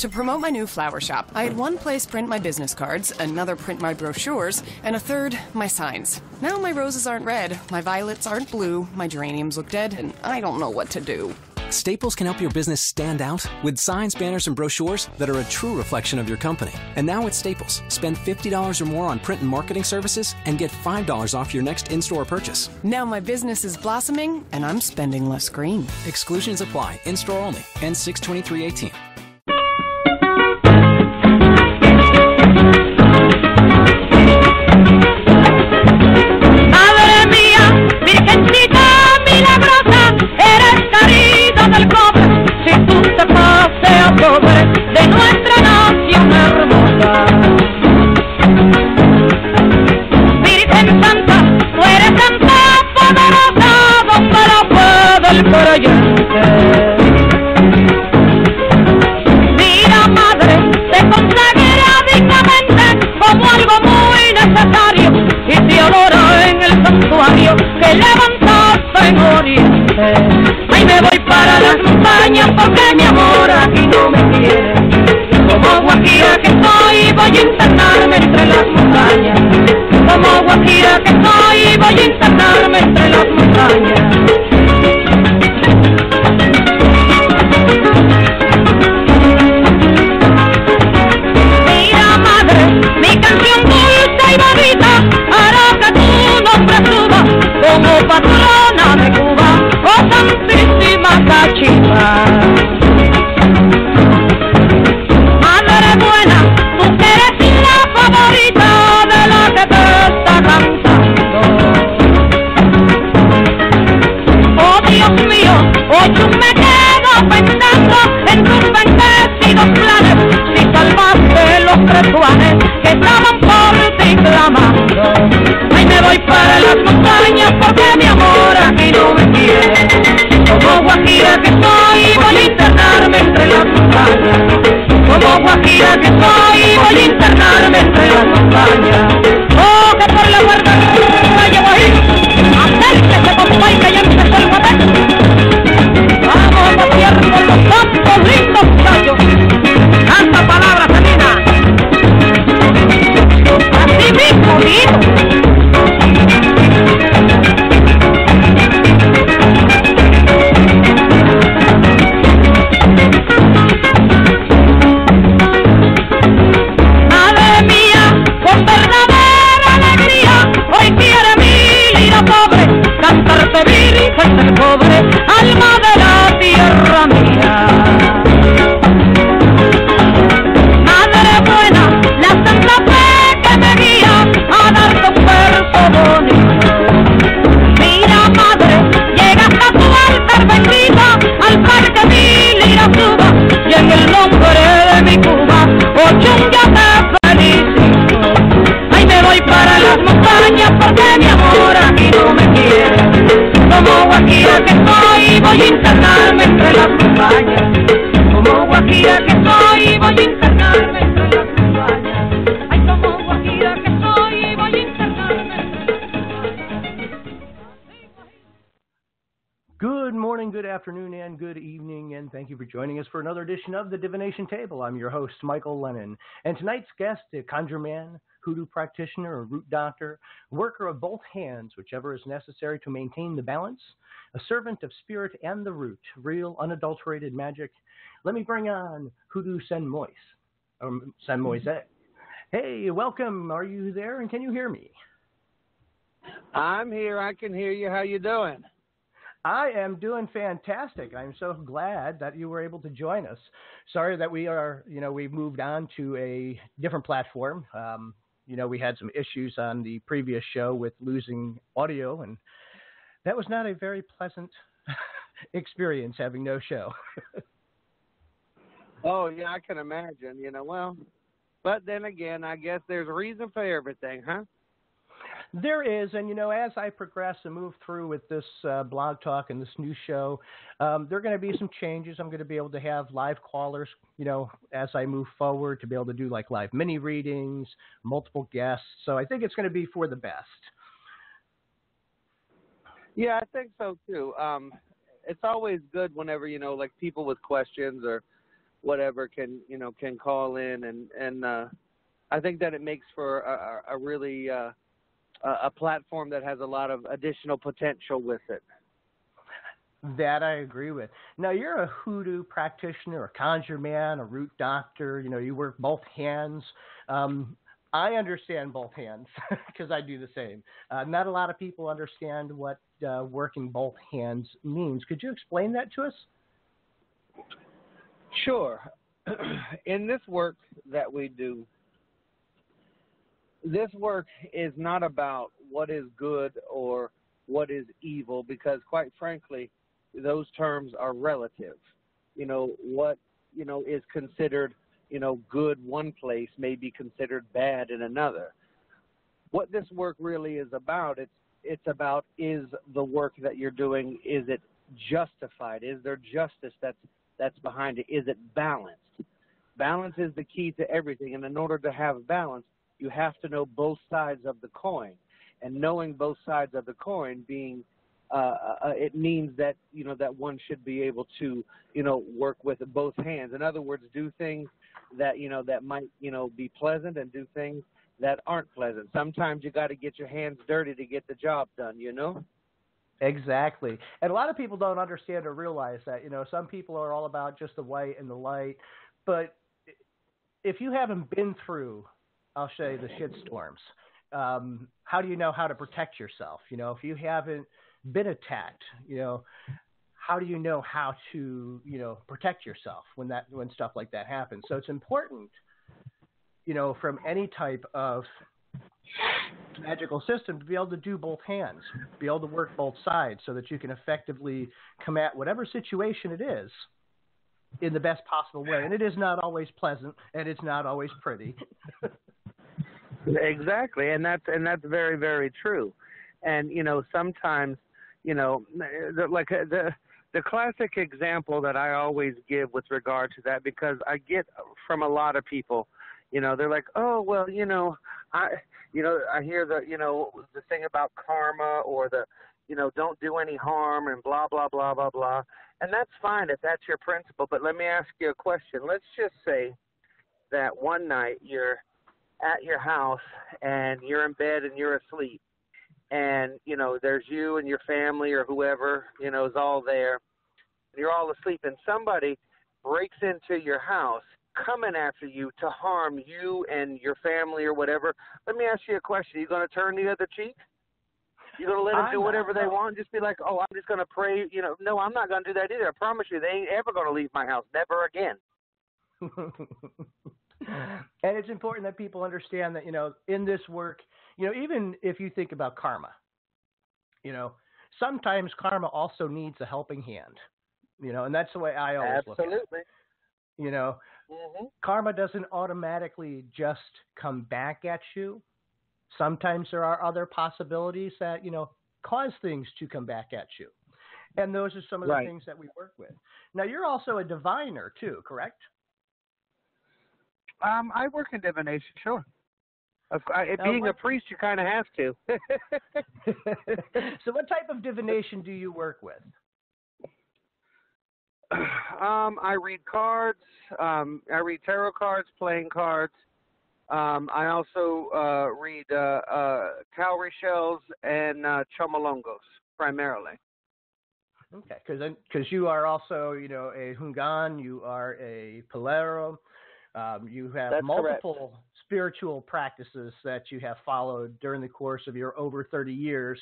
To promote my new flower shop, I had one place print my business cards, another print my brochures, and a third, my signs. Now my roses aren't red, my violets aren't blue, my geraniums look dead, and I don't know what to do. Staples can help your business stand out with signs, banners, and brochures that are a true reflection of your company. And now at Staples, spend $50 or more on print and marketing services and get $5 off your next in store purchase. Now my business is blossoming and I'm spending less green. Exclusions apply in store only. N62318. Ay, me voy para las montañas porque mi amor aquí no me quiere. Como guajira que soy, voy a internarme entre las montañas. Como guajira que soy, voy a internarme entre las montañas. Mira Macachimba. Mandarabuena, tú que eres mi favorita de la que te está cantando. Oh Dios mío, hoy yo me quedo pensando en un 20 y dos planes. Si calmas los tres tuanes que traman por ti, claman. Voy para las montañas porque mi amor aquí no me quiere. Como guajira que soy, voy a internarme entre las montañas. Como guajira que soy, voy a internarme entre las montañas. Oh, que por la guarda edition of the Divination Table. I'm your host, Michael Lennon, and tonight's guest, a conjure man, hoodoo practitioner, or root doctor, worker of both hands, whichever is necessary to maintain the balance, a servant of spirit and the root, real, unadulterated magic. Let me bring on Hoodoo Sen Moise, or um, Sen Moise. Hey, welcome. Are you there, and can you hear me? I'm here. I can hear you. How you doing? I am doing fantastic. I'm so glad that you were able to join us. Sorry that we are, you know, we moved on to a different platform. Um, you know, we had some issues on the previous show with losing audio, and that was not a very pleasant experience having no show. Oh yeah, I can imagine. You know, well, but then again, I guess there's a reason for everything, huh? There is, and you know, as I progress and move through with this uh, blog talk and this new show, um, there are going to be some changes. I'm going to be able to have live callers, you know, as I move forward to be able to do like live mini readings, multiple guests. So I think it's going to be for the best. Yeah, I think so too. Um, it's always good whenever you know, like people with questions or whatever can you know can call in and and uh, I think that it makes for a, a really uh, a platform that has a lot of additional potential with it. That I agree with. Now you're a hoodoo practitioner, a conjure man, a root doctor. You know you work both hands. Um, I understand both hands because I do the same. Uh, not a lot of people understand what uh, working both hands means. Could you explain that to us? Sure. In this work that we do, this work is not about what is good or what is evil because quite frankly those terms are relative. You know what you know is considered you know good one place may be considered bad in another. What this work really is about it's it's about is the work that you're doing is it justified? Is there justice that's that's behind it? Is it balanced? Balance is the key to everything and in order to have balance you have to know both sides of the coin. And knowing both sides of the coin being uh, uh, uh, it means that you know that one should be able to you know work with both hands. In other words, do things that you know that might you know be pleasant and do things that aren't pleasant. Sometimes you got to get your hands dirty to get the job done. You know. Exactly. And a lot of people don't understand or realize that. You know, some people are all about just the white and the light, but if you haven't been through I'll show you the shit storms. Um, how do you know how to protect yourself? You know, if you haven't been attacked, you know, how do you know how to, you know, protect yourself when that when stuff like that happens? So it's important, you know, from any type of magical system to be able to do both hands, be able to work both sides so that you can effectively come at whatever situation it is in the best possible way. And it is not always pleasant and it's not always pretty. Exactly, and that's and that's very very true. And you know sometimes you know the, like uh, the the classic example that I always give with regard to that because I get from a lot of people, you know, they're like, oh well, you know, I you know I hear the you know the thing about karma or the you know don't do any harm and blah blah blah blah blah, and that's fine if that's your principle. But let me ask you a question. Let's just say that one night you're at your house and you're in bed and you're asleep and you know there's you and your family or whoever you know is all there and you're all asleep and somebody breaks into your house coming after you to harm you and your family or whatever. Let me ask you a question. Are you going to turn the other cheek? You're going to let them do whatever they want just be like oh i'm just going to pray you know? No i'm not going to do that either. I promise you they ain't ever going to leave my house. Never again and it's important that people understand that you know in this work you know even if you think about karma you know sometimes karma also needs a helping hand you know and that's the way i always Absolutely. look at it you know mm-hmm. karma doesn't automatically just come back at you sometimes there are other possibilities that you know cause things to come back at you and those are some of the right. things that we work with now you're also a diviner too correct um, I work in divination, sure. Of, I, being what, a priest, you kind of have to. so, what type of divination do you work with? Um, I read cards. Um, I read tarot cards, playing cards. Um, I also uh, read uh, uh, cowrie shells and uh, chamalongos primarily. Okay, because because you are also you know a houngan, you are a palero, um, you have That's multiple correct. spiritual practices that you have followed during the course of your over 30 years.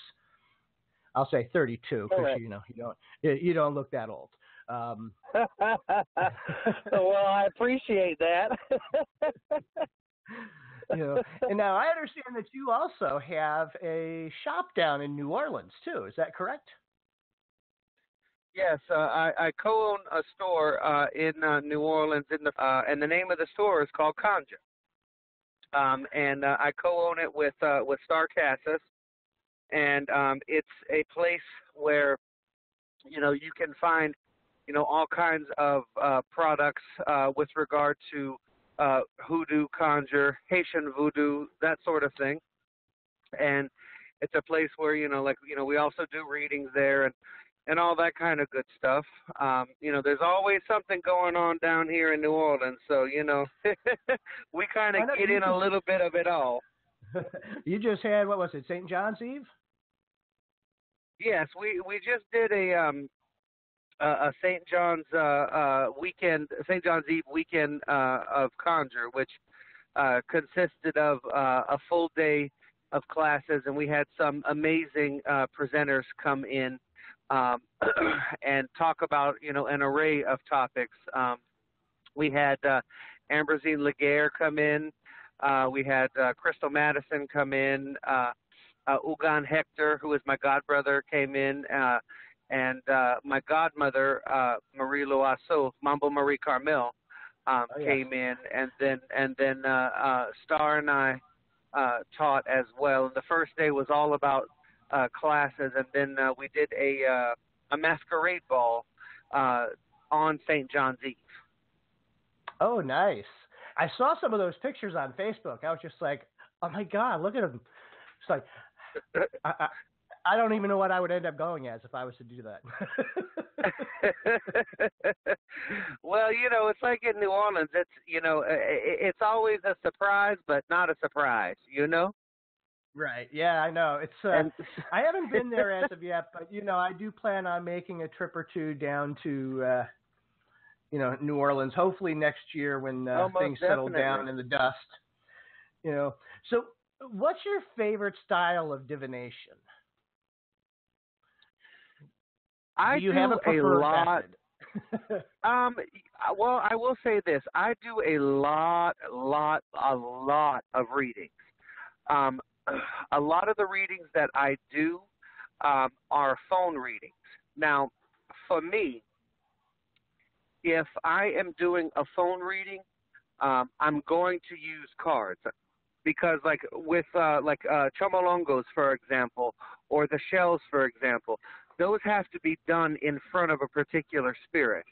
I'll say 32 because you know you don't you don't look that old. Um, well, I appreciate that. you know, and now I understand that you also have a shop down in New Orleans too. Is that correct? Yes, uh, I, I co-own a store uh, in uh, New Orleans, in the uh, and the name of the store is called Conjure. Um, and uh, I co-own it with uh, with Starr Casas, and um, it's a place where you know you can find you know all kinds of uh, products uh, with regard to uh, hoodoo, conjure, Haitian voodoo, that sort of thing, and it's a place where you know like you know we also do readings there and and all that kind of good stuff. Um, you know, there's always something going on down here in New Orleans, so you know, we kind of get in a little bit of it all. you just had what was it, St. John's Eve? Yes, we we just did a um a St. John's uh, uh, weekend, St. John's Eve weekend uh, of Conjure, which uh, consisted of uh, a full day of classes, and we had some amazing uh, presenters come in um, and talk about you know an array of topics. Um, we had uh, Ambrosine Laguerre come in. Uh, we had uh, Crystal Madison come in. Uh, uh, Houngan Hector, who is my godbrother, came in, uh, and uh, my godmother uh, Marie Loiseau, Mambo Marie Carmel, um, oh, came in, and then and then uh, uh, Starr and I uh, taught as well. And the first day was all about uh, classes, and then uh, we did a uh, a masquerade ball uh, on St. John's Eve. Oh, nice! I saw some of those pictures on Facebook. I was just like, oh my god, look at them! It's like I, I, I don't even know what I would end up going as if I was to do that. well, you know, it's like in New Orleans. It's you know, it's always a surprise, but not a surprise. You know. Right. Yeah, I know. It's. Uh, and, I haven't been there as of yet, but you know, I do plan on making a trip or two down to, uh, you know, New Orleans. Hopefully next year when uh, things settle down in the dust. You know. So, what's your favorite style of divination? I do you do have a, a lot. um, well, I will say this: I do a lot, lot, a lot of readings. Um, a lot of the readings that I do um, are phone readings. Now, for me, if I am doing a phone reading, um, I'm going to use cards because, like with uh, like uh, chamalongos, for example, or the shells, for example, those have to be done in front of a particular spirit.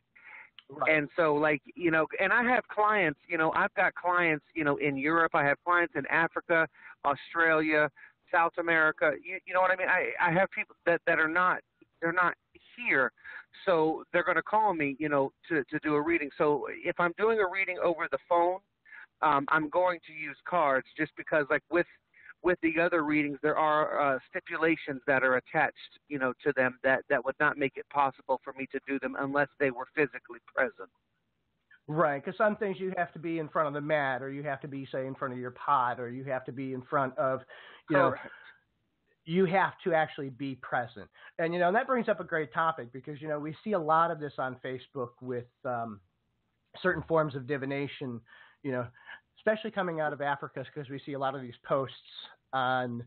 Right. And so, like, you know, and I have clients, you know, I've got clients, you know, in Europe. I have clients in Africa, Australia, South America. You, you know what I mean? I, I have people that, that are not, they're not here. So they're going to call me, you know, to, to do a reading. So if I'm doing a reading over the phone, um, I'm going to use cards just because, like, with with the other readings, there are uh, stipulations that are attached, you know, to them that that would not make it possible for me to do them unless they were physically present. Right, because some things you have to be in front of the mat, or you have to be, say, in front of your pot, or you have to be in front of, you Correct. know, you have to actually be present. And you know, and that brings up a great topic because you know we see a lot of this on Facebook with um, certain forms of divination. You know, especially coming out of Africa, because we see a lot of these posts on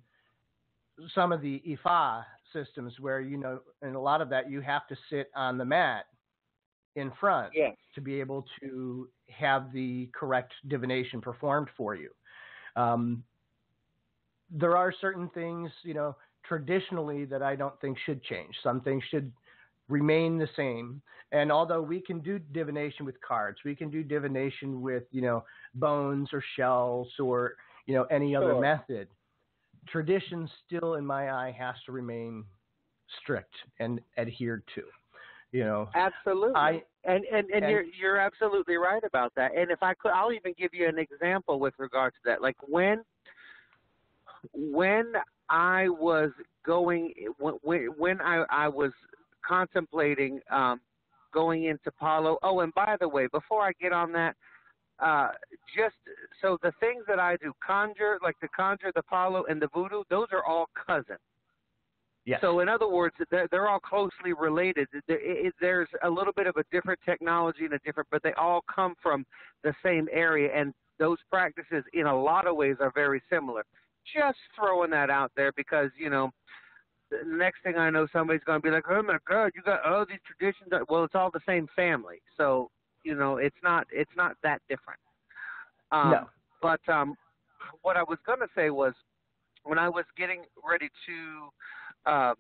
some of the Ifa systems where you know, and a lot of that you have to sit on the mat in front yes. to be able to have the correct divination performed for you. Um, there are certain things, you know, traditionally that I don't think should change. Some things should remain the same. And although we can do divination with cards, we can do divination with, you know, bones or shells or, you know, any other sure. method tradition still, in my eye, has to remain strict and adhered to. You know, absolutely. I, and and, and, and you're you're absolutely right about that. And if I could, I'll even give you an example with regard to that. Like when when I was going when when I I was contemplating um, going into Palo. Oh, and by the way, before I get on that, uh, just so the things that I do, conjure, like the conjure, the palo, and the voodoo, those are all cousins. Yes. So in other words, they're, they're all closely related. There's a little bit of a different technology and a different, but they all come from the same area, and those practices, in a lot of ways, are very similar. Just throwing that out there because you know, the next thing I know, somebody's going to be like, "Oh my God, you got all these traditions." Well, it's all the same family, so you know, it's not it's not that different. Um, no. But um, what I was going to say was, when I was getting ready to, uh,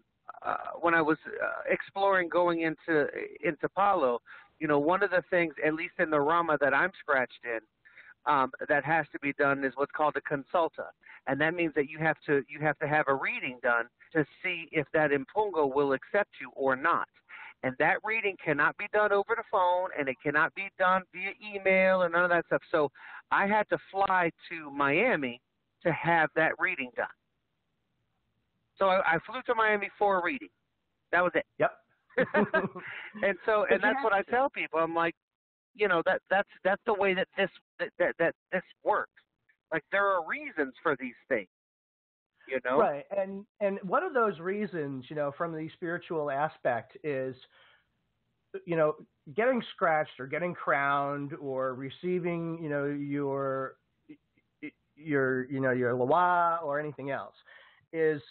uh, when I was uh, exploring going into into Palo, you know, one of the things, at least in the Rama that I'm scratched in, um, that has to be done is what's called a consulta, and that means that you have to you have to have a reading done to see if that mpungo will accept you or not. And that reading cannot be done over the phone and it cannot be done via email and none of that stuff. So I had to fly to Miami to have that reading done. So I, I flew to Miami for a reading. That was it. Yep. and so and that's what I tell people. I'm like, you know, that that's that's the way that this that that, that this works. Like there are reasons for these things. You know? Right. And and one of those reasons, you know, from the spiritual aspect is you know, getting scratched or getting crowned or receiving, you know, your your you know, your loa or anything else is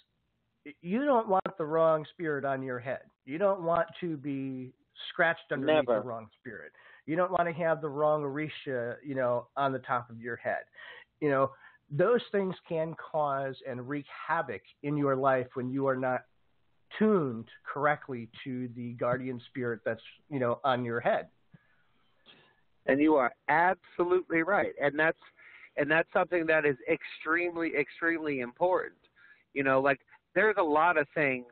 you don't want the wrong spirit on your head. You don't want to be scratched underneath Never. the wrong spirit. You don't want to have the wrong Orisha, you know, on the top of your head. You know, those things can cause and wreak havoc in your life when you are not tuned correctly to the guardian spirit that's, you know, on your head. And you are absolutely right. And that's and that's something that is extremely, extremely important. You know, like there's a lot of things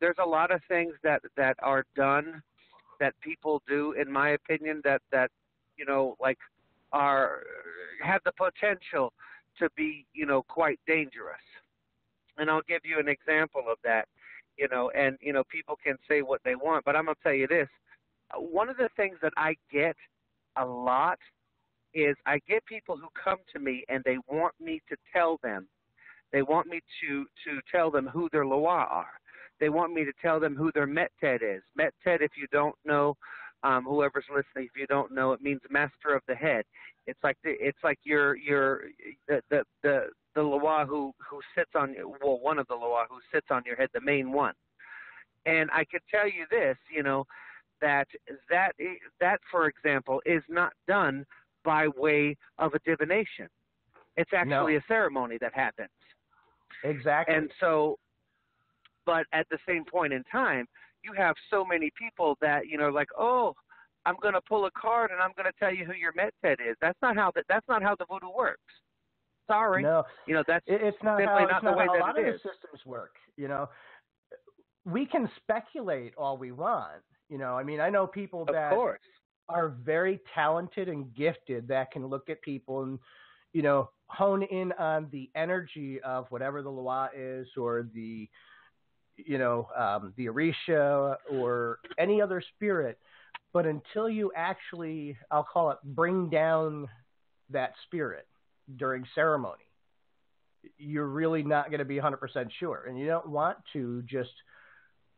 there's a lot of things that that are done that people do in my opinion that that you know like are have the potential to be you know quite dangerous. And i'll give you an example of that you know and you know people can say what they want but i'm going to tell you this. One of the things that i get a lot is i get people who come to me and they want me to tell them. They want me to to tell them who their loa are. They want me to tell them who their Met Tet is. Met Tet, if you don't know, um, whoever's listening, if you don't know, it means master of the head. It's like the, it's like your your the the the, the loa who who sits on well one of the loa who sits on your head, the main one. And I can tell you this, you know, that that that for example is not done by way of a divination. It's actually No. a ceremony that happens. Exactly. And so, but at the same point in time, you have so many people that you know, like, oh, I'm going to pull a card and I'm going to tell you who your Met Tet is. That's not how that. That's not how the voodoo works. Sorry, no, you know that's It, it's not simply how, not the not way how a that lot it of is. the systems work. You know, we can speculate all we want. You know, I mean, I know people of that course. are very talented and gifted that can look at people and you know hone in on the energy of whatever the loa is or the you know um, the orisha or any other spirit but until you actually i'll call it bring down that spirit during ceremony you're really not going to be 100% sure and you don't want to just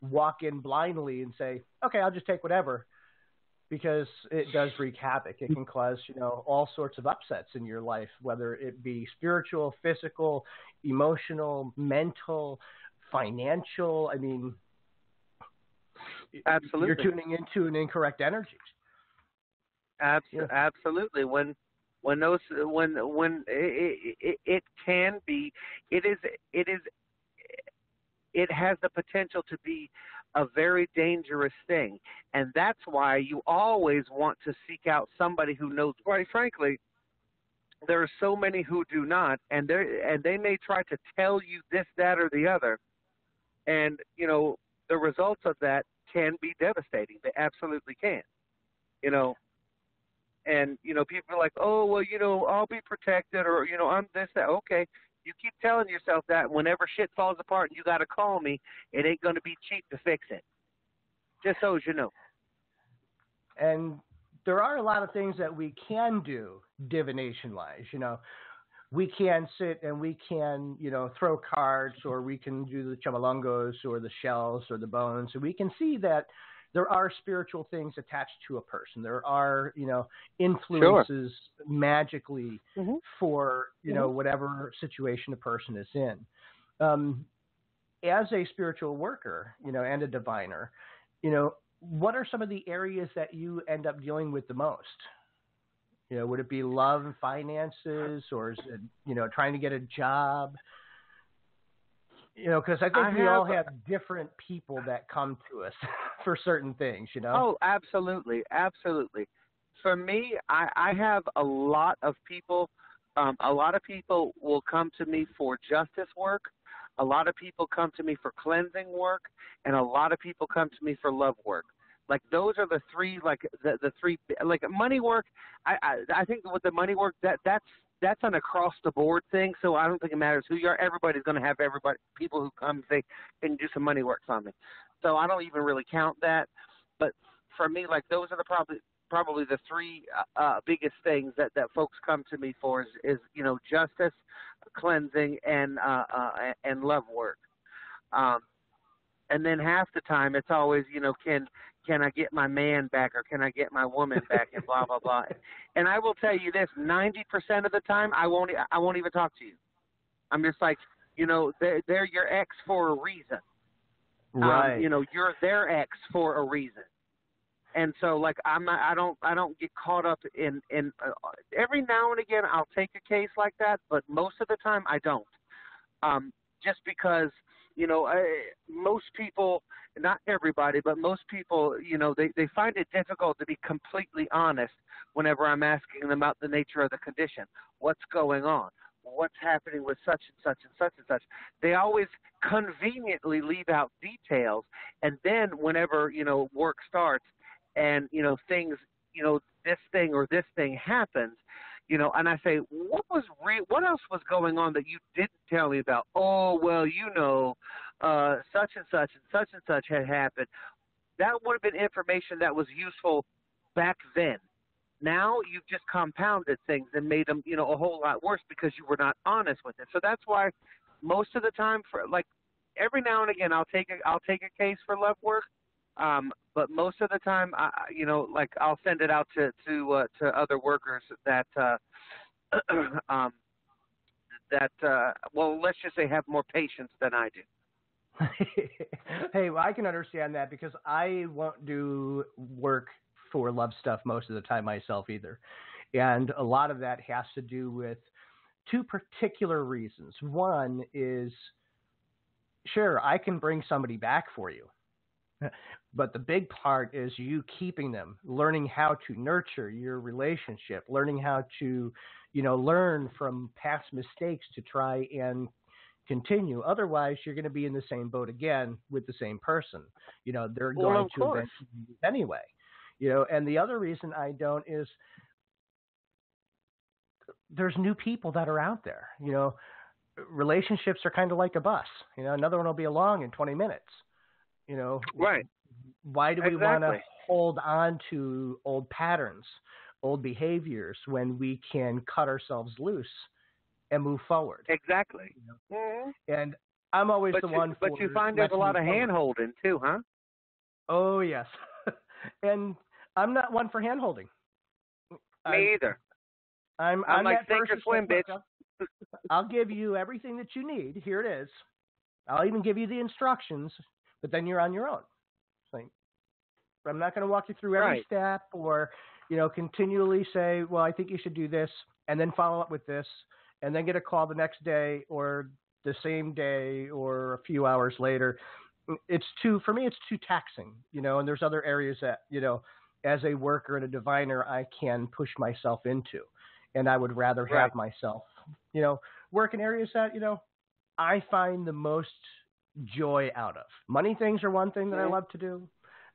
walk in blindly and say okay i'll just take whatever because it does wreak havoc. It can cause, you know, all sorts of upsets in your life, whether it be spiritual, physical, emotional, mental, financial. I mean, Absolutely. you're tuning into an incorrect energy. Abs- Yeah. Absolutely. When when those when when it, it, it can be it is it is it has the potential to be a very dangerous thing and that's why you always want to seek out somebody who knows quite frankly there are so many who do not and they and they may try to tell you this that or the other and you know the results of that can be devastating. They absolutely can you know. And you know people are like oh well you know i'll be protected or you know i'm this that. Okay you keep telling yourself that whenever shit falls apart and you got to call me it ain't going to be cheap to fix it. Just so you know. And there are a lot of things that we can do divination wise. You know, we can sit and we can, you know, throw cards or we can do the chamalongos or the shells or the bones. And we can see that there are spiritual things attached to a person. There are, you know, influences magically Mhm. for, you know, whatever situation a person is in. Um, as a spiritual worker, you know, and a diviner, you know, what are some of the areas that you end up dealing with the most? You know, would it be love and finances, or is it you know trying to get a job? You know, because I think I we all have- have different people that come to us for certain things. You know. Oh, absolutely, absolutely. For me, I, I have a lot of people. Um, a lot of people will come to me for justice work. A lot of people come to me for cleansing work, and a lot of people come to me for love work. Like those are the three, like the the three, like money work. I I, I think with the money work that that's that's an across the board thing. So I don't think it matters who you are. Everybody's going to have everybody people who come say can do some money work on me. So I don't even really count that. But for me, like those are the probably probably the three uh, uh, biggest things that that folks come to me for is, is you know justice, cleansing, and uh, uh, and love work. Um, and then half the time it's always you know can can I get my man back or can I get my woman back and blah blah blah. And I will tell you this: ninety percent of the time, I won't I won't even talk to you. I'm just like, you know, they're, they're your ex for a reason. Right. Um, you know, you're their ex for a reason. And so, like, I'm not, I don't, I don't get caught up in, in. Uh, every now and again, I'll take a case like that, but most of the time, I don't. Um, just because, you know, I, most people, not everybody, but most people, you know, they they find it difficult to be completely honest whenever I'm asking them about the nature of the condition, what's going on, what's happening with such and such and such and such. They always conveniently leave out details, and then whenever you know work starts, and you know things, you know this thing or this thing happens, you know, and I say, what was re- what else was going on that you didn't tell me about? Oh well, you know, uh, such and such and such and such had happened. That would have been information that was useful back then. Now you've just compounded things and made them, you know, a whole lot worse because you were not honest with it. So that's why most of the time, for like every now and again, I'll take a I'll take a case for love work, um, but most of the time, I, you know, like I'll send it out to to uh, to other workers that uh, um, that uh, well, let's just say have more patience than I do. hey, well, I can understand that because I won't do work for love stuff most of the time myself either. And a lot of that has to do with two particular reasons. One is sure, I can bring somebody back for you. But the big part is you keeping them, learning how to nurture your relationship, learning how to, you know, learn from past mistakes to try and continue. Otherwise, you're going to be in the same boat again with the same person. You know, they're well, going to anyway. You know, and the other reason I don't is there's new people that are out there. You know, relationships are kind of like a bus. You know, another one will be along in 20 minutes. You know, right? Why do we exactly. want to hold on to old patterns, old behaviors when we can cut ourselves loose and move forward? Exactly. You know? mm-hmm. And I'm always but the you, one. But you find there's a lot of hand holding too, huh? Oh yes, and I'm not one for hand holding. Me either. I'm, I'm, I'm like sink or swim, bitch. I'll give you everything that you need. Here it is. I'll even give you the instructions, but then you're on your own. Like, I'm not going to walk you through every Right. step or, you know, continually say, well, I think you should do this and then follow up with this and then get a call the next day or the same day or a few hours later. It's too, for me, it's too taxing, you know, and there's other areas that, you know, as a worker and a diviner, I can push myself into. And I would rather have Right. myself, you know, work in areas that, you know, I find the most joy out of. Money things are one thing that I love to do.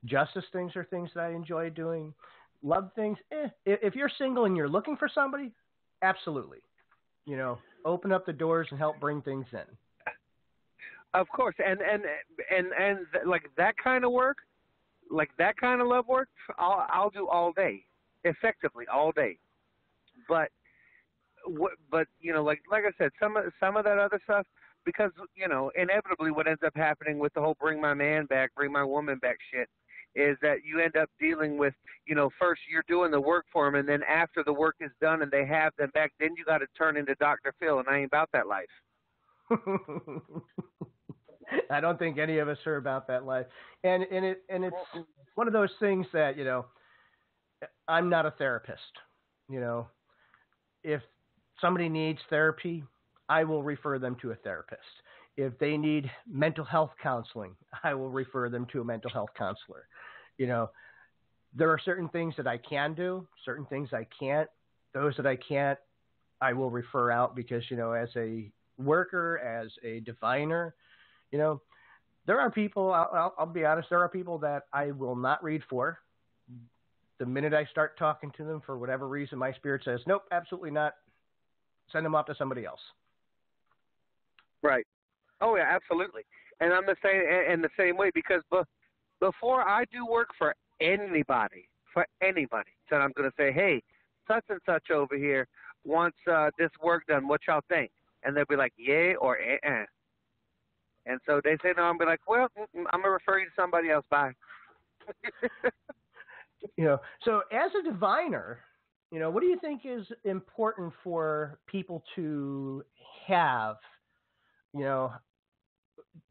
Justice things are things that I enjoy doing. Love things, eh. If if you're single and you're looking for somebody, absolutely. You know, open up the doors and help bring things in. Of course, and and and and th- like that kind of work, like that kind of love work, I'll I'll do all day, effectively all day. But what? But you know, like like I said, some of some of that other stuff, because you know, inevitably, what ends up happening with the whole "bring my man back, bring my woman back" shit is that you end up dealing with, you know, first you're doing the work for them, and then after the work is done and they have them back, then you got to turn into Dr. Phil, and I ain't about that life. I don't think any of us are about that life. And and it and it's one of those things that, you know, I'm not a therapist, you know. If somebody needs therapy, I will refer them to a therapist. If they need mental health counseling, I will refer them to a mental health counselor. You know, there are certain things that I can do, certain things I can't. Those that I can't, I will refer out because, you know, as a worker, as a diviner, you know, there are people. I'll, I'll, be honest. There are people that I will not read for. The minute I start talking to them, for whatever reason, my spirit says, "Nope, absolutely not. Send them off to somebody else." Right. Oh yeah, absolutely. And I'm the same in the same way because be, before I do work for anybody, for anybody, so I'm going to say, hey, such and such over here wants uh, this work done. What y'all think? And they'll be like, yay or eh. eh. And so they say no. I'm be like, well, I'm gonna refer you to somebody else. Bye. you know, so as a diviner, you know, what do you think is important for people to have, you know,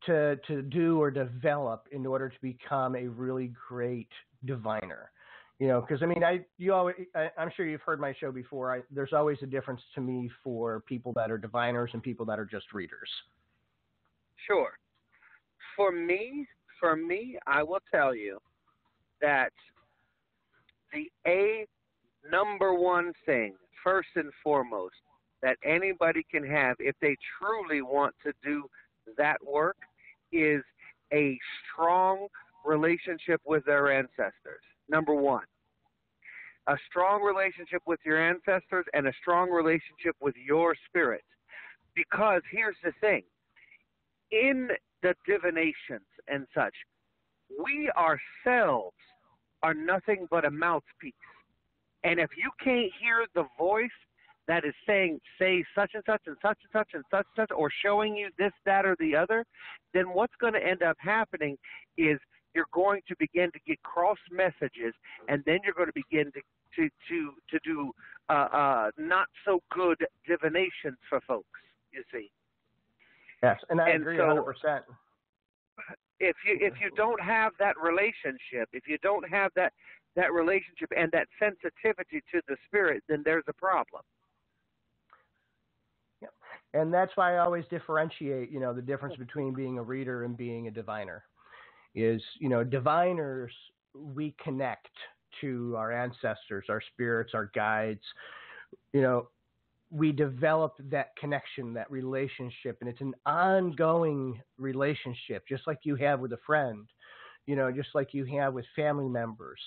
to to do or develop in order to become a really great diviner? You know, because I mean, I you always I, am sure you've heard my show before. I, there's always a difference to me for people that are diviners and people that are just readers. Sure. For me, for me, I will tell you that the a number one thing, first and foremost, that anybody can have if they truly want to do that work is a strong relationship with their ancestors. Number one, a strong relationship with your ancestors and a strong relationship with your spirit. Because here's the thing in the divinations and such, we ourselves are nothing but a mouthpiece. And if you can't hear the voice that is saying, say such and such and such and such and such and such, or showing you this, that, or the other, then what's going to end up happening is you're going to begin to get cross messages, and then you're going to begin to to to to do uh, uh, not so good divinations for folks. You see. Yes, and I and agree so, 100%. If you if you don't have that relationship, if you don't have that that relationship and that sensitivity to the spirit, then there's a problem. And that's why I always differentiate, you know, the difference between being a reader and being a diviner is, you know, diviners, we connect to our ancestors, our spirits, our guides. You know, we develop that connection, that relationship, and it's an ongoing relationship, just like you have with a friend, you know, just like you have with family members.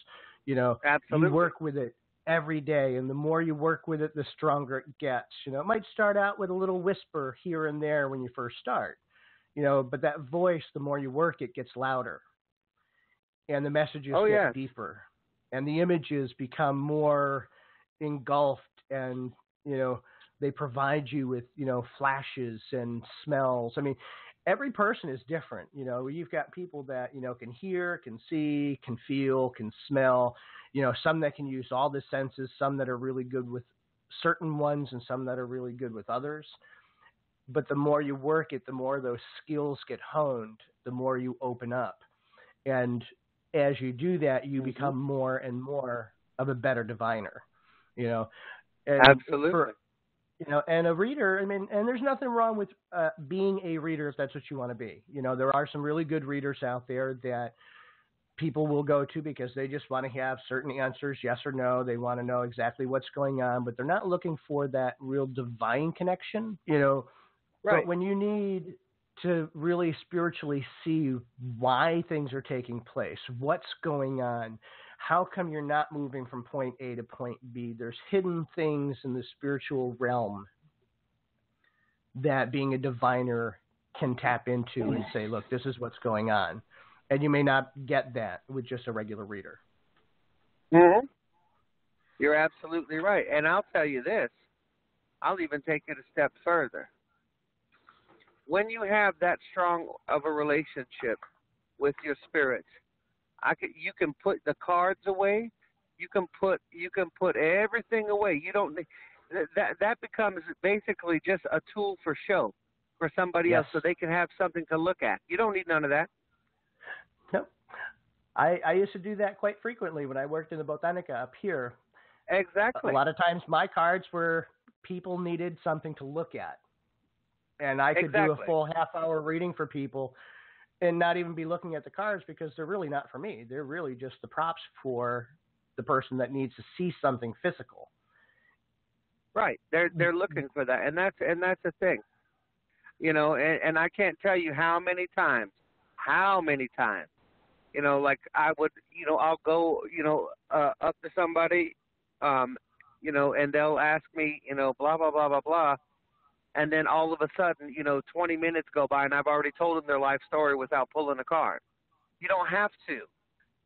You know, Absolutely. you work with it every day, and the more you work with it, the stronger it gets. You know, it might start out with a little whisper here and there when you first start, you know, but that voice, the more you work, it gets louder, and the messages oh, get yes. deeper, and the images become more engulfed, and you know, they provide you with you know flashes and smells. I mean, every person is different. You know, you've got people that, you know, can hear, can see, can feel, can smell, you know, some that can use all the senses, some that are really good with certain ones and some that are really good with others. But the more you work it, the more those skills get honed, the more you open up. And as you do that, you mm-hmm. become more and more of a better diviner, you know. And Absolutely. For, you know, and a reader. I mean, and there's nothing wrong with uh, being a reader if that's what you want to be. You know, there are some really good readers out there that people will go to because they just want to have certain answers, yes or no. They want to know exactly what's going on, but they're not looking for that real divine connection. You know, right. but when you need to really spiritually see why things are taking place, what's going on, how come you're not moving from point A to point B? There's hidden things in the spiritual realm that being a diviner can tap into and say, look, this is what's going on. And you may not get that with just a regular reader. Mm-hmm. You're absolutely right. And I'll tell you this I'll even take it a step further. When you have that strong of a relationship with your spirit, I could you can put the cards away. You can put you can put everything away. You don't that that becomes basically just a tool for show for somebody yes. else so they can have something to look at. You don't need none of that. No. I, I used to do that quite frequently when I worked in the Botanica up here. Exactly. A lot of times my cards were people needed something to look at. And I could exactly. do a full half hour reading for people and not even be looking at the cards because they're really not for me. They're really just the props for the person that needs to see something physical. Right. They're they're looking for that, and that's and that's the thing. You know, and, and I can't tell you how many times, how many times, you know, like I would, you know, I'll go, you know, uh, up to somebody, um, you know, and they'll ask me, you know, blah blah blah blah blah, and then all of a sudden, you know, 20 minutes go by and I've already told them their life story without pulling a card. You don't have to,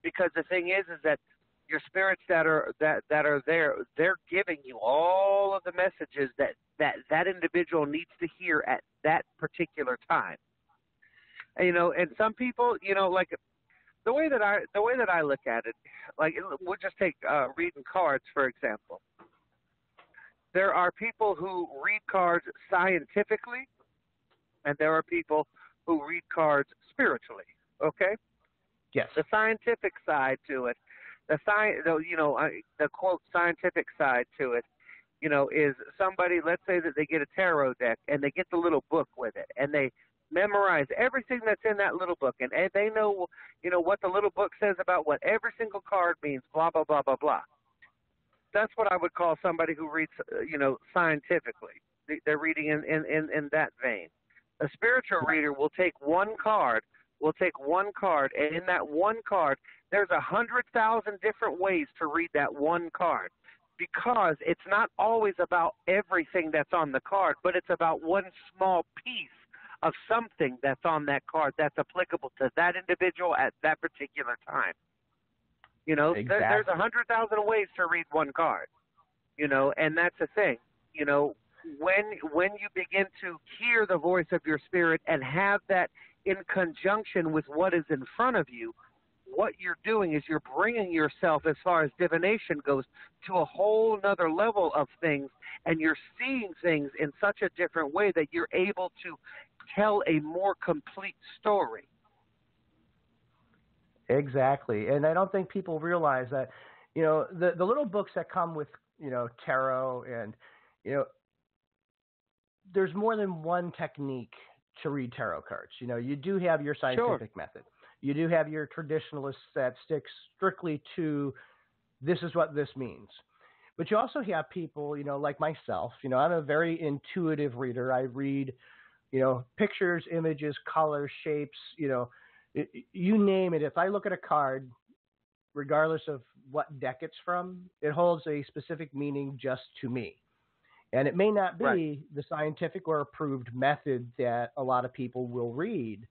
because the thing is, is that your spirits that are that that are there, they're giving you all of the messages that that that individual needs to hear at that particular time. And, you know, and some people, you know, like the way that I the way that I look at it, like we'll just take uh, reading cards for example. There are people who read cards scientifically, and there are people who read cards spiritually. Okay. Yes. The scientific side to it, the science, you know, the quote scientific side to it, you know, is somebody. Let's say that they get a tarot deck and they get the little book with it, and they memorize everything that's in that little book, and, and they know, you know, what the little book says about what every single card means. Blah blah blah blah blah. That's what I would call somebody who reads, uh, you know, scientifically. They're reading in in in, in that vein. A spiritual reader will take one card will take one card, and in that one card, there's a hundred thousand different ways to read that one card because it's not always about everything that's on the card, but it's about one small piece of something that's on that card that's applicable to that individual at that particular time. You know, exactly. there, there's a hundred thousand ways to read one card. You know, and that's the thing. You know, when when you begin to hear the voice of your spirit and have that in conjunction with what is in front of you, what you're doing is you're bringing yourself, as far as divination goes, to a whole other level of things, and you're seeing things in such a different way that you're able to tell a more complete story. Exactly, and I don't think people realize that. You know, the the little books that come with you know tarot and you know there's more than one technique to read tarot cards. You know, you do have your scientific sure. method. You do have your traditionalists that stick strictly to this is what this means. But you also have people, you know, like myself, you know, I'm a very intuitive reader. I read, you know, pictures, images, colors, shapes, you know, it, you name it. If I look at a card, regardless of what deck it's from, it holds a specific meaning just to me. And it may not be right. the scientific or approved method that a lot of people will read,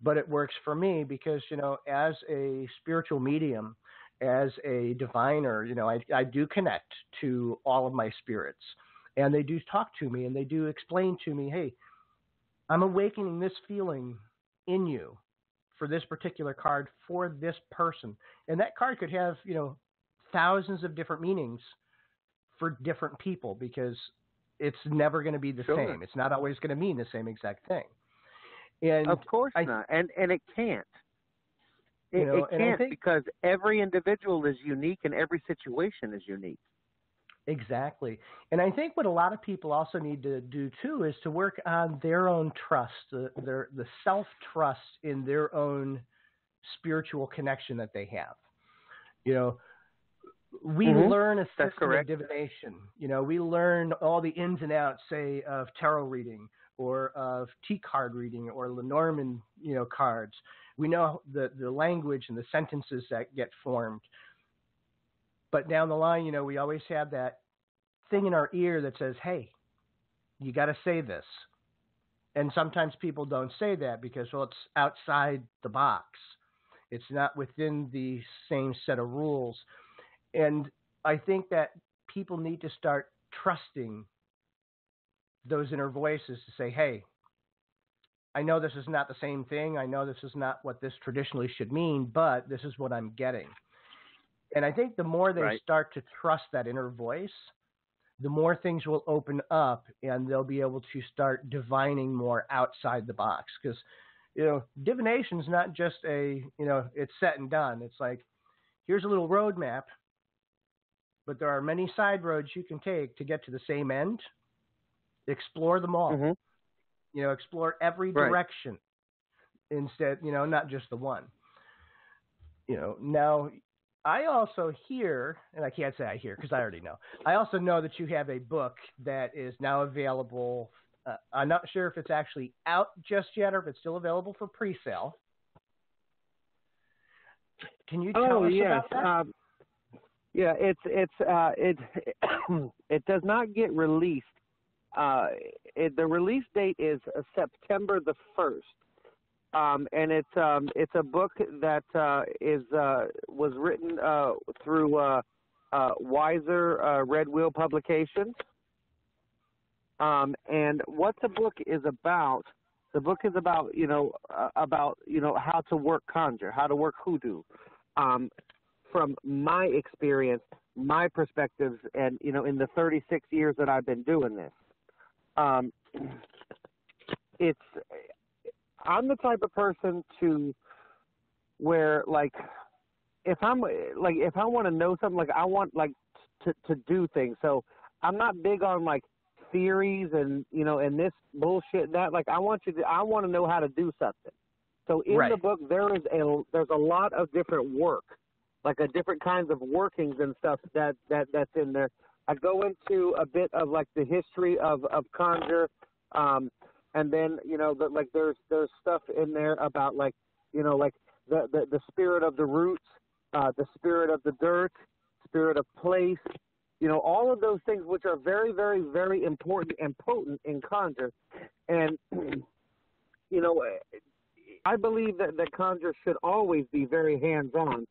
but it works for me because, you know, as a spiritual medium, as a diviner, you know, I, I do connect to all of my spirits and they do talk to me and they do explain to me, hey, I'm awakening this feeling in you for this particular card for this person. And that card could have, you know, thousands of different meanings for different people because it's never going to be the sure. same. It's not always going to mean the same exact thing. And of course I, not, and and it can't. It, you know, it can't think, because every individual is unique and every situation is unique. Exactly. And I think what a lot of people also need to do too is to work on their own trust, the, their the self trust in their own spiritual connection that they have. You know, we mm-hmm. learn a system of divination. You know, we learn all the ins and outs, say, of tarot reading or of tea card reading or Lenormand, you know, cards. We know the, the language and the sentences that get formed. But down the line, you know, we always have that thing in our ear that says, hey, you got to say this. And sometimes people don't say that because, well, it's outside the box. It's not within the same set of rules. And I think that people need to start trusting those inner voices to say, hey, I know this is not the same thing. I know this is not what this traditionally should mean, but this is what I'm getting. And I think the more they right. start to trust that inner voice, the more things will open up and they'll be able to start divining more outside the box. Because, you know, divination is not just a, you know, it's set and done. It's like, here's a little roadmap, but there are many side roads you can take to get to the same end. Explore them all. Mm-hmm. You know, explore every Right. direction instead, you know, not just the one. You know, now I also hear, and I can't say I hear because I already know. I also know that you have a book that is now available Uh, I'm not sure if it's actually out just yet or if it's still available for pre-sale. Can you tell oh, us yes. about that? Um, yeah, it's it's uh, it it does not get released. Uh, it, the release date is September the first, um, and it's um, it's a book that uh, is uh, was written uh, through uh, uh, Weiser uh, Red Wheel Publications. Um, and what the book is about, the book is about you know about you know how to work conjure, how to work hoodoo, um, from my experience, my perspectives, and you know in the 36 years that I've been doing this. Um, it's I'm the type of person to where like if I'm like if I want to know something like I want like to to do things. So I'm not big on like theories and you know and this bullshit and that like I want you to I want to know how to do something. So in Right. the book there is a there's a lot of different work, like a different kinds of workings and stuff that that that's in there. I go into a bit of like the history of of conjure, um, and then you know like there's there's stuff in there about like you know like the the, the spirit of the roots, uh, the spirit of the dirt, spirit of place, you know all of those things which are very very very important and potent in conjure, and you know I believe that that conjure should always be very hands on,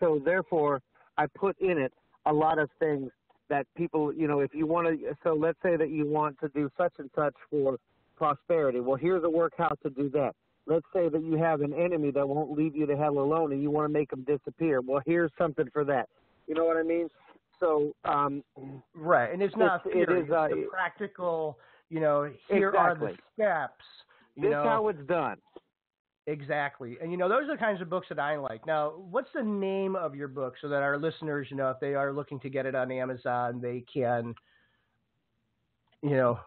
so therefore I put in it a lot of things that people, you know, if you want to, so let's say that you want to do such and such for prosperity. Well, here's a work how to do that. Let's say that you have an enemy that won't leave you the hell alone and you want to make them disappear. Well, here's something for that. You know what I mean? So, um, Right, and it's not It's- it is, uh, it's practical. You know, here are the steps. You this know, how it's done. exactly, and you know those are the kinds of books that I like. Now, what's the name of your book so that our listeners, you know, if they are looking to get it on Amazon, they can, you know,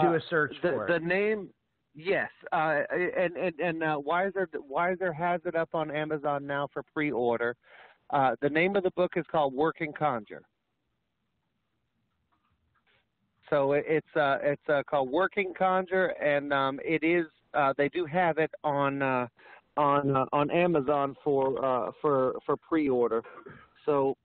do Uh, a search the, for the it. name, yes, uh, and and and uh, Weiser Weiser has it up on Amazon now for pre-order. Uh, the name of the book is called Working Conjure. So it- it's uh, it's uh, called Working Conjure, and um, it is uh, they do have it on uh, on uh, on Amazon for uh, for for pre-order. So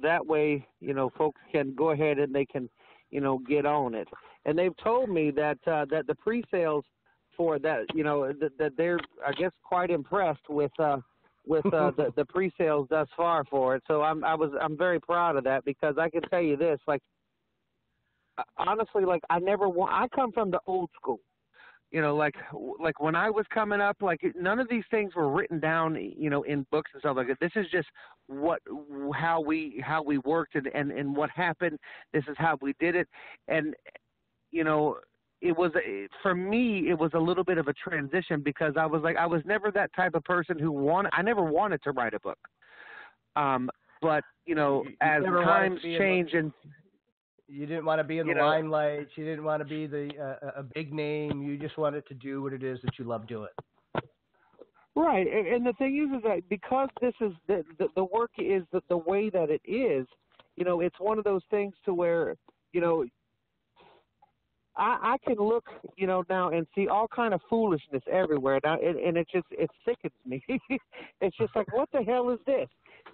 that way, you know, folks can go ahead and they can, you know, get on it. And they've told me that uh, that the pre-sales for that, you know, that, that they're, I guess, quite impressed with uh, with uh, the the pre-sales thus far for it. So I'm I was I'm very proud of that because I can tell you this, like honestly, like I never want. I come from the old school. You know, like like when I was coming up, like none of these things were written down, you know, in books and stuff like that. This is just what how we how we worked and and and what happened. This is how we did it, and you know, it was for me it was a little bit of a transition because I was like I was never that type of person who wanted. I never wanted to write a book. Um, but you know, You- as times to be in the- change and You didn't want to be in you the know- limelight. You didn't want to be the uh, a big name. You just wanted to do what it is that you love doing. Right, and, and the thing is, is that because this is the the, the work is the, the way that it is, you know, it's one of those things to where, you know, I I can look, you know, now and see all kind of foolishness everywhere now, and, and it just it sickens me. it's just like, what the hell is this,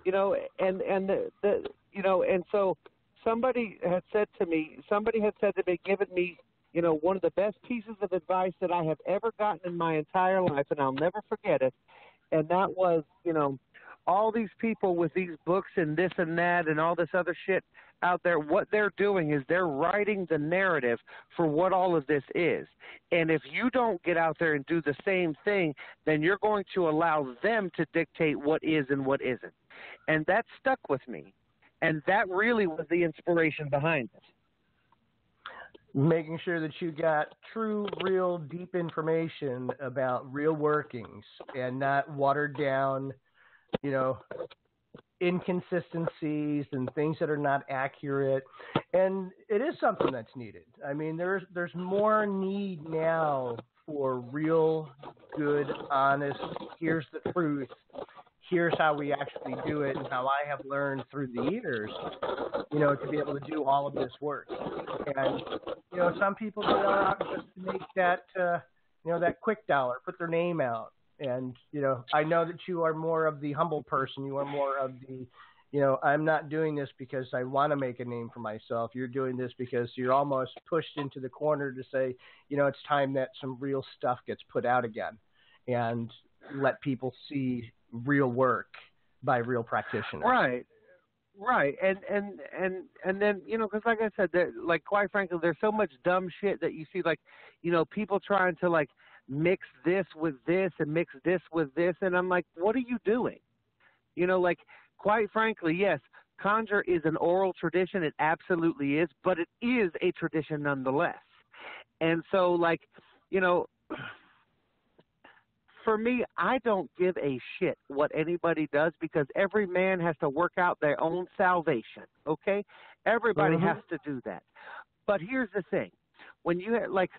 you know? And and the the you know, and so somebody had said to me, somebody had said to me, given me you know, one of the best pieces of advice that I have ever gotten in my entire life, and I'll never forget it. And that was, you know, all these people with these books and this and that and all this other shit out there, what they're doing is they're writing the narrative for what all of this is. And if you don't get out there and do the same thing, then you're going to allow them to dictate what is and what isn't. And that stuck with me. And that really was the inspiration behind it. making sure that you got true, real, deep information about real workings and not watered down, you know, inconsistencies and things that are not accurate. And it is something that's needed. I mean, there's there's more need now for real, good, honest. Here's the truth. Here's how we actually do it and how I have learned through the years, you know, to be able to do all of this work. And you know, some people go out just to make that uh, you know that quick dollar, put their name out. And you know, I know that you are more of the humble person. You are more of the you know, I'm not doing this because I want to make a name for myself. You're doing this because you're almost pushed into the corner to say, you know, it's time that some real stuff gets put out again and let people see real work by real practitioners. Right. Right, and and and and then you know, because like I said, there, like quite frankly, there's so much dumb shit that you see, like you know, people trying to like mix this with this and mix this with this, and I'm like, what are you doing? You know, like quite frankly, yes, conjure is an oral tradition. It absolutely is, but it is a tradition nonetheless. And so, like, you know, for me, I don't give a shit what anybody does because every man has to work out their own salvation. Okay, everybody Mhm. has to do that. But here's the thing: when you like,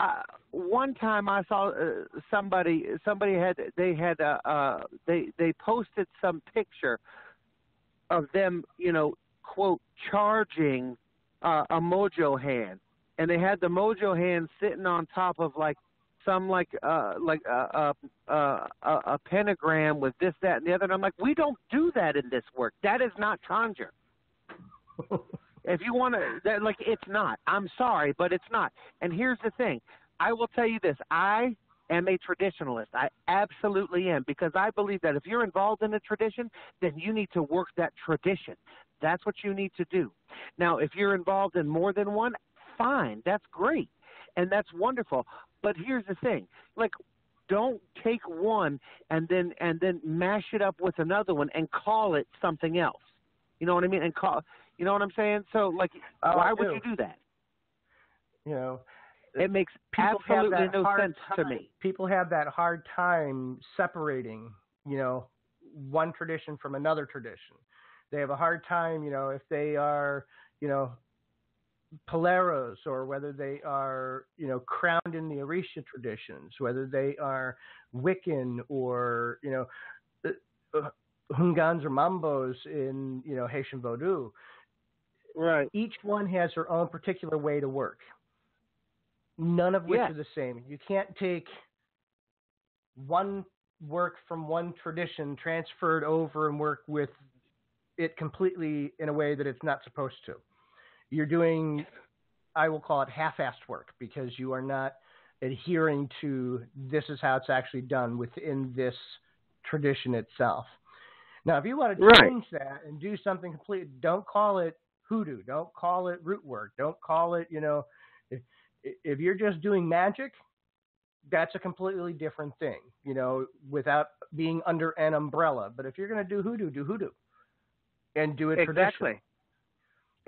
uh, one time I saw uh, somebody somebody had they had uh, uh, they they posted some picture of them, you know, quote charging uh, a mojo hand, and they had the mojo hand sitting on top of like some like uh like a a a, a, a pentagram with this that and the other. And I'm like, we don't do that in this work. That is not conjure. if you want to, like it's not. I'm sorry, but it's not. And here's the thing. I will tell you this. I am a traditionalist. I absolutely am because I believe that if you're involved in a tradition, then you need to work that tradition. That's what you need to do. Now, if you're involved in more than one, fine. That's great. And that's wonderful. But here's the thing. Like don't take one and then and then mash it up with another one and call it something else. You know what I mean? And call you know what I'm saying? So like Oh, why would you do that? You know, It makes absolutely no sense to me. People have that hard time separating, you know, one tradition from another tradition. They have a hard time, you know, if they are, you know, Paleros or whether they are, you know, crowned in the Orisha traditions, whether they are Wiccan or, you know, uh, uh, Houngans or Mambos in, you know, Haitian Vodou. Right. Each one has their own particular way to work. None of which Yeah. are the same. You can't take one work from one tradition, transfer it over, and work with it completely in a way that it's not supposed to. You're doing, I will call it half-assed work because you are not adhering to this is how it's actually done within this tradition itself. Now, if you want to Right. change that and do something completely, don't call it hoodoo. Don't call it root work. Don't call it, you know, if, if you're just doing magic, that's a completely different thing, you know, without being under an umbrella. But if you're going to do hoodoo, do hoodoo and do it Exactly.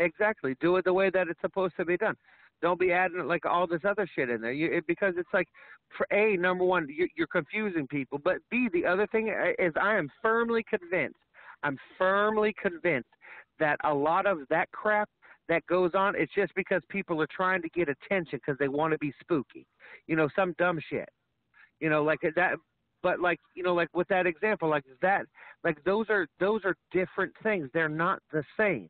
Exactly. Do it the way that it's supposed to be done. Don't be adding like all this other shit in there. You, it, because it's like, for a number one, you, you're confusing people. But b the other thing uh, is, I am firmly convinced. I'm firmly convinced that a lot of that crap that goes on, it's just because people are trying to get attention because they want to be spooky. You know, some dumb shit. You know, like uh, that. But like you know, like with that example, like that, like those are those are different things. They're not the same.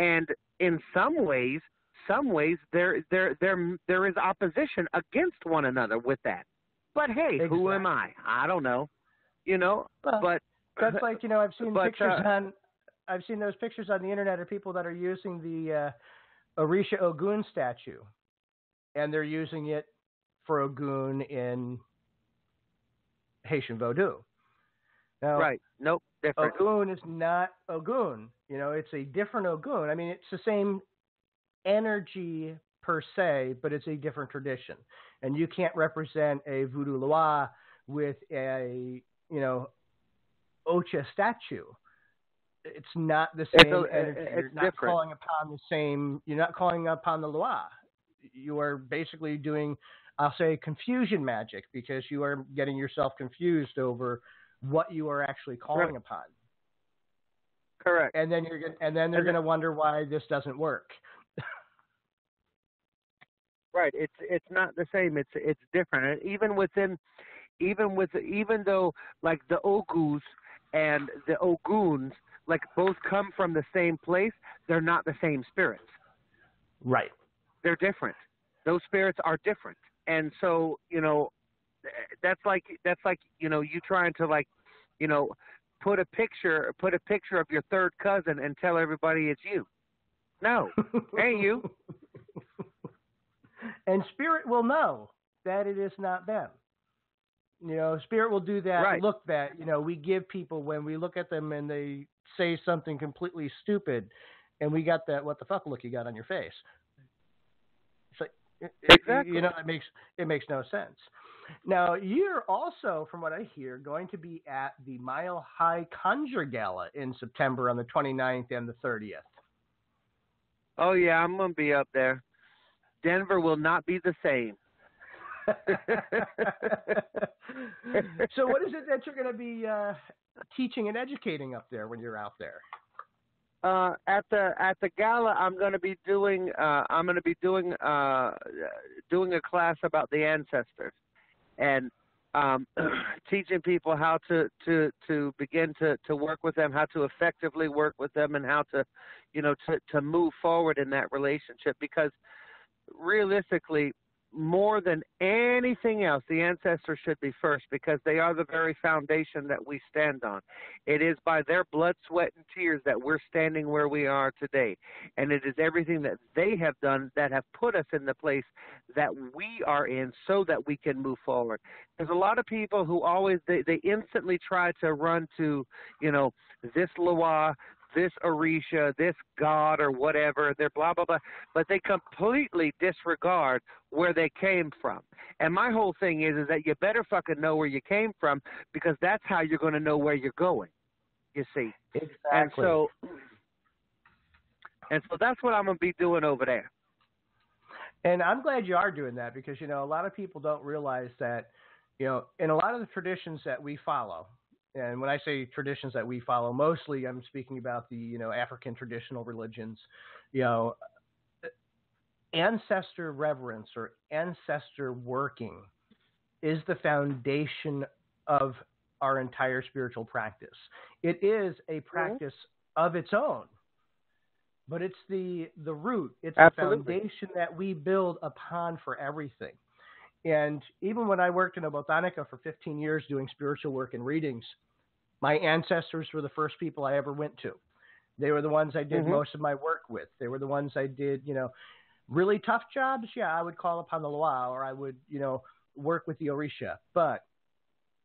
And in some ways, some ways there there there there is opposition against one another with that. But hey, who am I? I don't know. You know, Well, but That's like you know I've seen But, pictures uh, on I've seen those pictures on the internet of people that are using the uh, Orisha Ogun statue, and they're using it for Ogun in Haitian Vodou. Now, right. Nope, different. Ogun is not Ogun. You know, it's a different Ogun. I mean, it's the same energy per se, but it's a different tradition. And you can't represent a Voodoo Loa with a, you know, Ocha statue. It's not the It's same a- energy. it's you're not different. calling upon the same. You're not calling upon the Loa. You are basically doing, I'll say, confusion magic because you are getting yourself confused over what you are actually calling upon, Correct. and then you're gonna, and then they're going to wonder why this doesn't work. Right. It's it's not the same. It's it's different. And even within, even with even though like the Ogous and the Oguns, like both come from the same place, they're not the same spirits. Right. They're different. Those spirits are different. And so, you know, that's like that's like, you know, you trying to like, you know, put a picture put a picture of your third cousin and tell everybody it's you. No. ain't you. and spirit will know that it is not them. You know, spirit will do that Right. look that, you know, we give people when we look at them and they say something completely stupid and we got that what the fuck look you got on your face. It's like Exactly. you know, it makes it makes no sense. Now, you're also, from what I hear, going to be at the Mile High Conjure Gala in September on the 29th and the 30th. Oh yeah, I'm gonna be up there. Denver will not be the same. so, what is it that you're going to be uh, teaching and educating up there when you're out there? uh, at the at the gala, I'm going to be doing uh, I'm going to be doing uh, doing a class about the ancestors, and um, teaching people how to to to begin to to work with them, how to effectively work with them, and how to, you know, to to move forward in that relationship. Because realistically, more than anything else, the ancestors should be first because they are the very foundation that we stand on. It is by their blood, sweat, and tears that we're standing where we are today. And it is everything that they have done that have put us in the place that we are in so that we can move forward. There's a lot of people who always, they, they instantly try to run to, you know, this Loa, this Orisha, this God or whatever, they're blah, blah, blah, but they completely disregard where they came from. And my whole thing is, is that you better fucking know where you came from because that's how you're going to know where you're going. You see, Exactly. and so, and so that's what I'm going to be doing over there. And I'm glad you are doing that because you know a lot of people don't realize that you know in a lot of the traditions that we follow, and when I say traditions that we follow, mostly I'm speaking about the you know African traditional religions, you know, ancestor reverence or ancestor working is the foundation of our entire spiritual practice. It is a mm-hmm. practice of its own but it's the the root it's Absolutely. the foundation that we build upon for everything and even when i worked in a botanica for 15 years doing spiritual work and readings my ancestors were the first people i ever went to they were the ones i did Mhm. most of my work with they were the ones i did you know really tough jobs yeah i would call upon the loa or i would you know work with the orisha but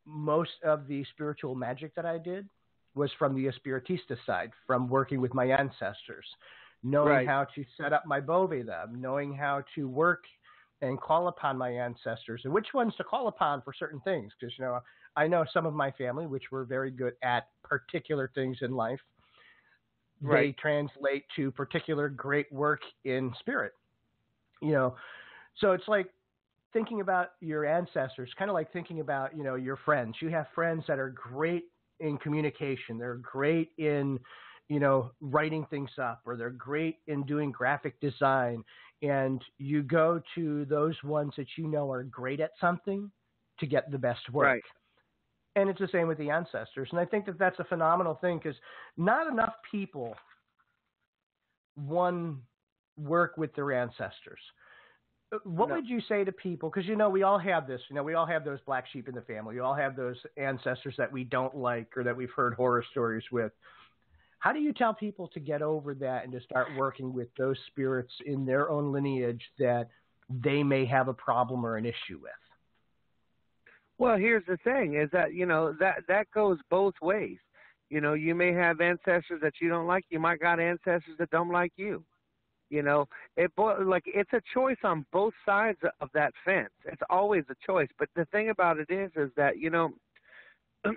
most of the spiritual magic that i did was from the espiritista side, from working with my ancestors, knowing Right. how to set up my boveda, knowing how to work and call upon my ancestors, and which ones to call upon for certain things. Because you know, I know some of my family, which were very good at particular things in life. They translate to particular great work in spirit. You know, so it's like thinking about your ancestors, kind of like thinking about you know your friends. You have friends that are great in communication. They're great in, you know, writing things up, or they're great in doing graphic design. And you go to those ones that you know are great at something to get the best work. Right. And it's the same with the ancestors. And I think that that's a phenomenal thing because not enough people, one, work with their ancestors. Uh, What No. would you say to people? Because you know we all have this. You know we all have those black sheep in the family. We all have those ancestors that we don't like or that we've heard horror stories with. How do you tell people to get over that and to start working with those spirits in their own lineage that they may have a problem or an issue with? Well, here's the thing: is that you know that that goes both ways. You know, you may have ancestors that you don't like. You might got ancestors that don't like you. You know, it like it's a choice on both sides of that fence. It's always a choice. But the thing about it is, is that you know,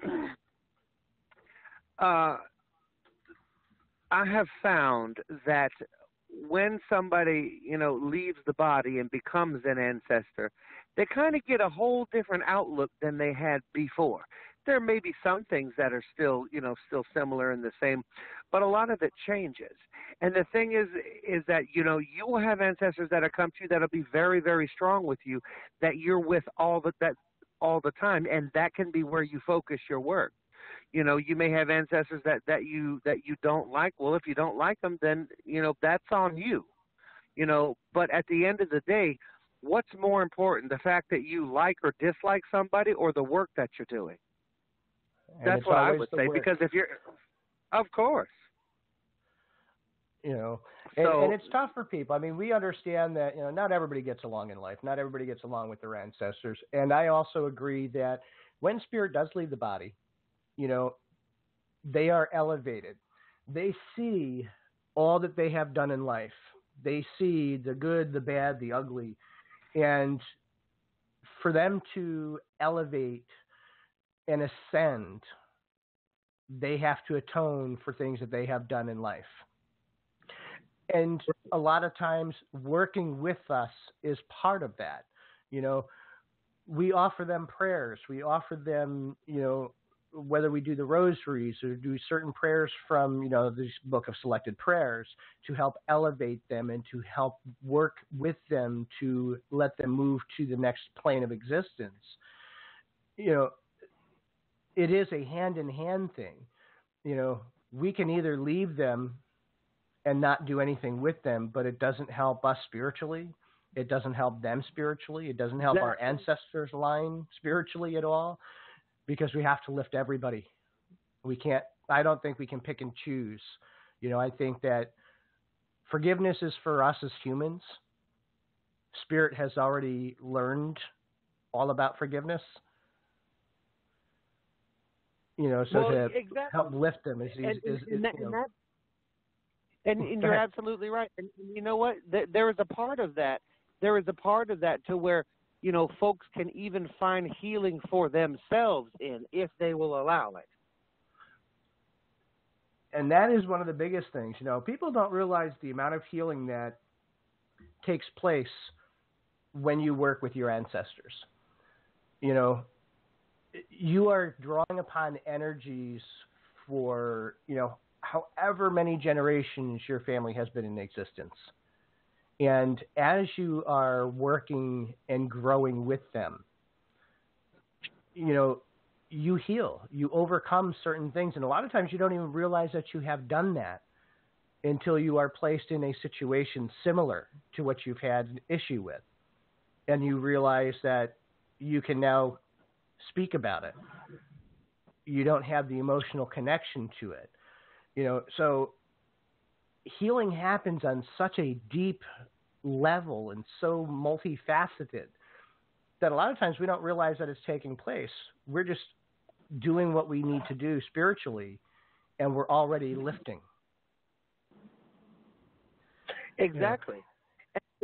uh, I have found that when somebody you know leaves the body and becomes an ancestor, they kind of get a whole different outlook than they had before. There may be some things that are still, you know, still similar and the same, but a lot of it changes. And the thing is, is that you know you will have ancestors that are come to you that'll be very, very strong with you, that you're with all the that all the time, and that can be where you focus your work. You know you may have ancestors that that you that you don't like. Well if you don't like them then you know that's on you. You know but at the end of the day what's more important the fact that you like or dislike somebody or the work that you're doing? And that's what i would say work, because if you're of course. You know, and, So- and it's tough for people. I mean, we understand that you know not everybody gets along in life. Not everybody gets along with their ancestors, and I also agree that when spirit does leave the body, you know, they are elevated. They see all that they have done in life. They see the good, the bad, the ugly, and for them to elevate and ascend, they have to atone for things that they have done in life. And a lot of times, working with us is part of that. You know, we offer them prayers. We offer them, you know, whether we do the rosaries or do certain prayers from, you know, this book of selected prayers to help elevate them and to help work with them to let them move to the next plane of existence. You know, it is a hand in hand thing. You know, we can either leave them and not do anything with them, but it doesn't help us spiritually. It doesn't help them spiritually. It doesn't help our ancestors line spiritually at all because we have to lift everybody. We can't, I don't think we can pick and choose. You know, I think that forgiveness is for us as humans. Spirit has already learned all about forgiveness. You know, so well, to exactly. help lift them is, is, and, is, is, that, you know, and, and, you're absolutely right. And you know what? There is a part of that. There is a part of that to where you know folks can even find healing for themselves in if they will allow it. and that is one of the biggest things. You know, people don't realize the amount of healing that takes place when you work with your ancestors. You know, you are drawing upon energies for, you know, however many generations your family has been in existence. And as you are working and growing with them, you know, you heal, you overcome certain things. And a lot of times you don't even realize that you have done that until you are placed in a situation similar to what you've had an issue with. And you realize that you can now speak about it. You don't have the emotional connection to it. You know, so healing happens on such a deep level and so multifaceted that a lot of times we don't realize that it's taking place. We're just doing what we need to do spiritually and we're already lifting. Exactly.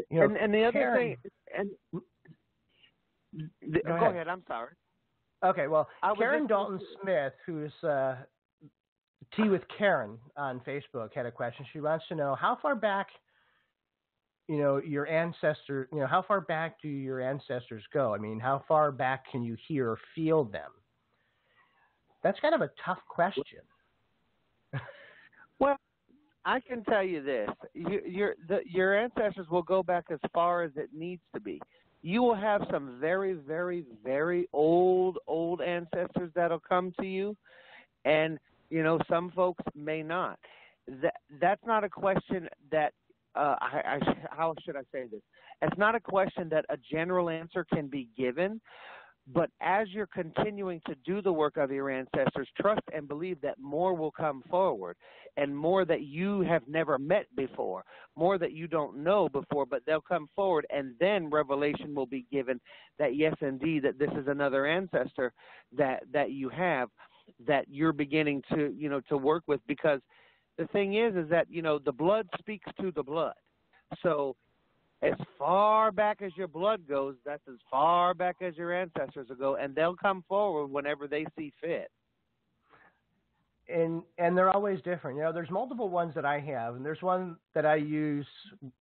You know, and and the other Karen- thing, and the, Go go, ahead. ahead. I'm sorry. Okay, well, Karen Dalton Smith, who's uh, Tea with Karen on Facebook, had a question. She wants to know how far back, you know, your ancestor, you know, how far back do your ancestors go? I mean, how far back can you hear or feel them? That's kind of a tough question. Well, I can tell you this: you, your the, your ancestors will go back as far as it needs to be. You will have some very, very, very old, old ancestors that'll come to you, and you know some folks may not. That that's not a question that uh, I, I how should I say this? It's not a question that a general answer can be given. But as you're continuing to do the work of your ancestors, trust and believe that more will come forward and more that you have never met before, more that you don't know before, but they'll come forward and then revelation will be given that yes indeed that this is another ancestor that that you have that you're beginning to, you know, to work with because the thing is is that, you know, the blood speaks to the blood. So as far back as your blood goes, that's as far back as your ancestors will go, and they'll come forward whenever they see fit. and and they're always different. You know, there's multiple ones that I have, and there's one that I use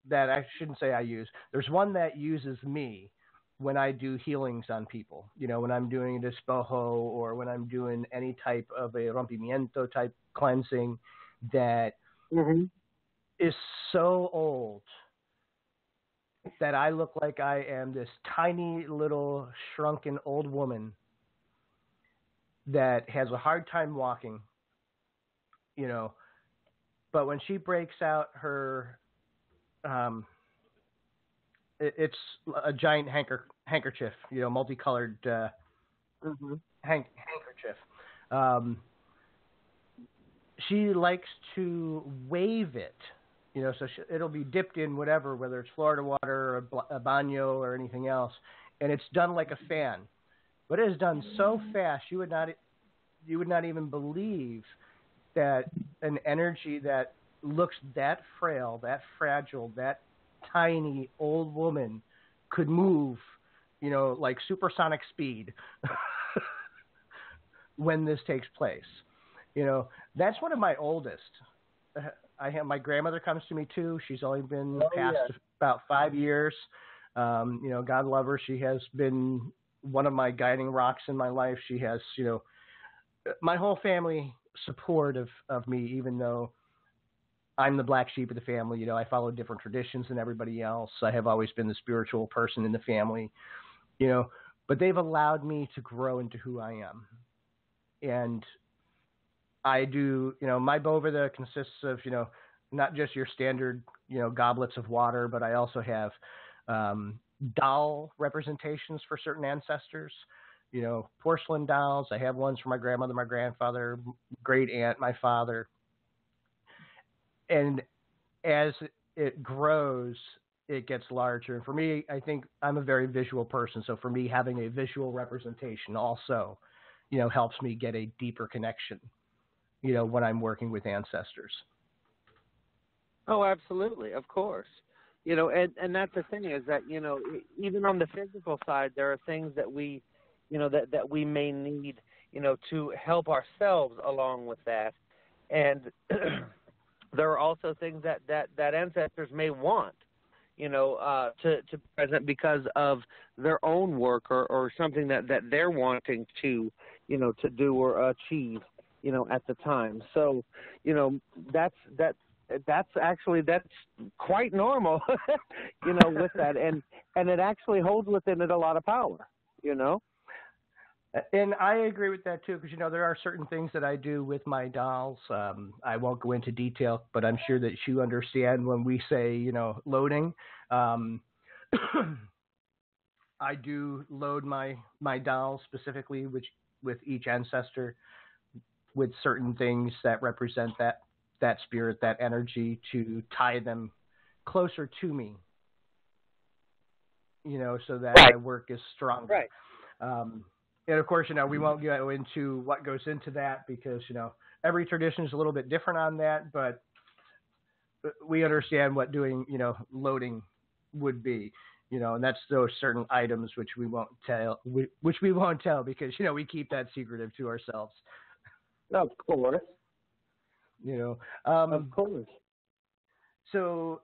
that I shouldn't say I use. There's one that uses me when I do healings on people. You know, when I'm doing a despojo or when I'm doing any type of a rompimiento type cleansing that Mm-hmm. is so old that I look like I am this tiny little shrunken old woman that has a hard time walking, you know, but when she breaks out her, um, it, it's a giant hanker, handkerchief, you know, multicolored uh, Mm-hmm. hank, handkerchief. Um, she likes to wave it, you know, so she, it'll be dipped in whatever, whether it's Florida water or a baño or anything else, and it's done like a fan. But it is done so fast, you would not, you would not even believe that an energy that looks that frail, that fragile, that tiny old woman could move, you know, like supersonic speed when this takes place. You know, that's one of my oldest. I have my grandmother comes to me too. She's only been Oh, past yeah. about five years. Um, you know, God love her. She has been one of my guiding rocks in my life. She has, you know, my whole family support of, of me, even though I'm the black sheep of the family. You know, I follow different traditions than everybody else. I have always been the spiritual person in the family, you know, but they've allowed me to grow into who I am. And I do, you know, my boveda consists of, you know, not just your standard, you know, goblets of water, but I also have um, doll representations for certain ancestors. You know, porcelain dolls. I have ones for my grandmother, my grandfather, great aunt, my father. And as it grows, it gets larger. And for me, I think I'm a very visual person. So for me, having a visual representation also, you know, helps me get a deeper connection, you know, when I'm working with ancestors. Oh, absolutely, of course. You know, and and that's the thing is that you know even on the physical side, there are things that we, you know, that that we may need, you know, to help ourselves along with that, and there are also things that that that ancestors may want, you know, uh, to to present because of their own work or or something that that they're wanting to, you know, to do or achieve, you know, at the time. So, you know, that's that's that's actually that's quite normal you know with that and and it actually holds within it a lot of power you know And I agree with that too, because you know there are certain things that I do with my dolls. Um, I won't go into detail, but I'm sure that you understand when we say you know loading. Um, I do load my my dolls specifically, which with each ancestor, with certain things that represent that that spirit, that energy, to tie them closer to me. You know, so that Right. my work is stronger. Right. Um, and of course, you know, we won't go into what goes into that because, you know, every tradition is a little bit different on that, but we understand what doing, you know, loading would be, you know, and that's those certain items which we won't tell, which we won't tell because, you know, we keep that secretive to ourselves, of course. You know. Um, of course. So,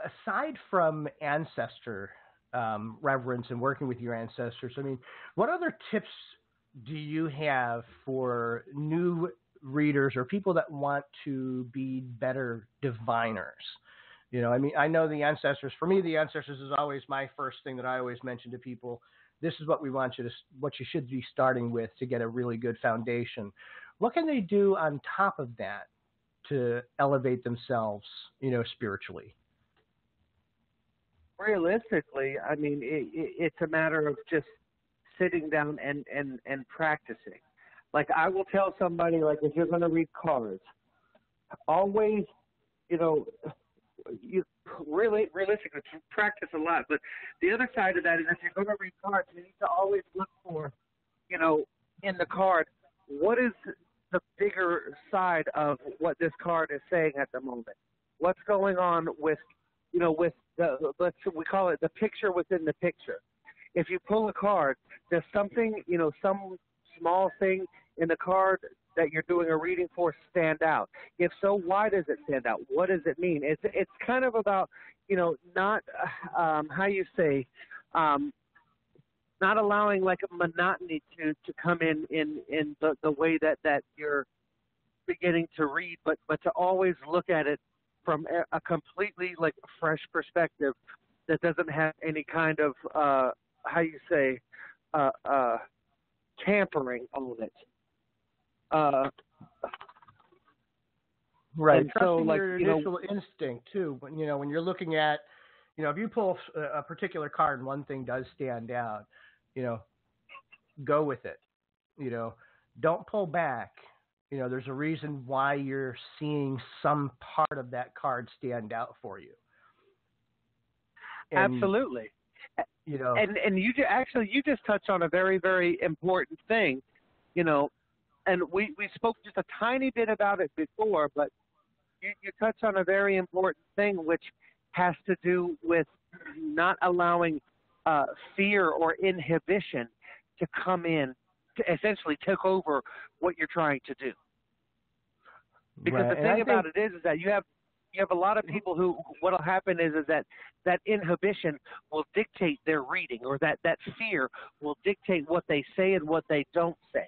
aside from ancestor um, reverence and working with your ancestors, I mean, what other tips do you have for new readers or people that want to be better diviners? You know, I mean, I know the ancestors. For me, the ancestors is always my first thing that I always mention to people. This is what we want you to, what you should be starting with to get a really good foundation. What can they do on top of that to elevate themselves, you know, spiritually? Realistically i mean it, it, it's a matter of just sitting down and and and practicing. Like i will tell somebody like if you're going to read cards always you know you really realistically practice a lot but the other side of that is if you're going to read cards you need to always look for you know in the card what is the bigger side of what this card is saying at the moment? What's going on with you know with the let's we call it the picture within the picture. If you pull a card does something you know some small thing in the card that you're doing a reading for stand out. If so why does it stand out? What does it mean? It's it's kind of about you know not um how you say um not allowing like a monotony to to come in in in the the way that that you're beginning to read but but to always look at it from a, completely like fresh perspective that doesn't have any kind of uh how you say uh uh tampering on it. Uh, Right. So, like, your you know- initial instinct too. When you know when you're looking at, you know, if you pull a, a particular card and one thing does stand out, you know, go with it. You know, don't pull back. You know, there's a reason why you're seeing some part of that card stand out for you. And, absolutely. You know, and and you actually you just touched on a very very important thing you know and we we spoke just a tiny bit about it before but you you touched on a very important thing which has to do with not allowing uh fear or inhibition to come in essentially take over what you're trying to do because right. the thing about think- it is, is that you have you have a lot of people who what'll happen is is that that inhibition will dictate their reading or that that fear will dictate what they say and what they don't say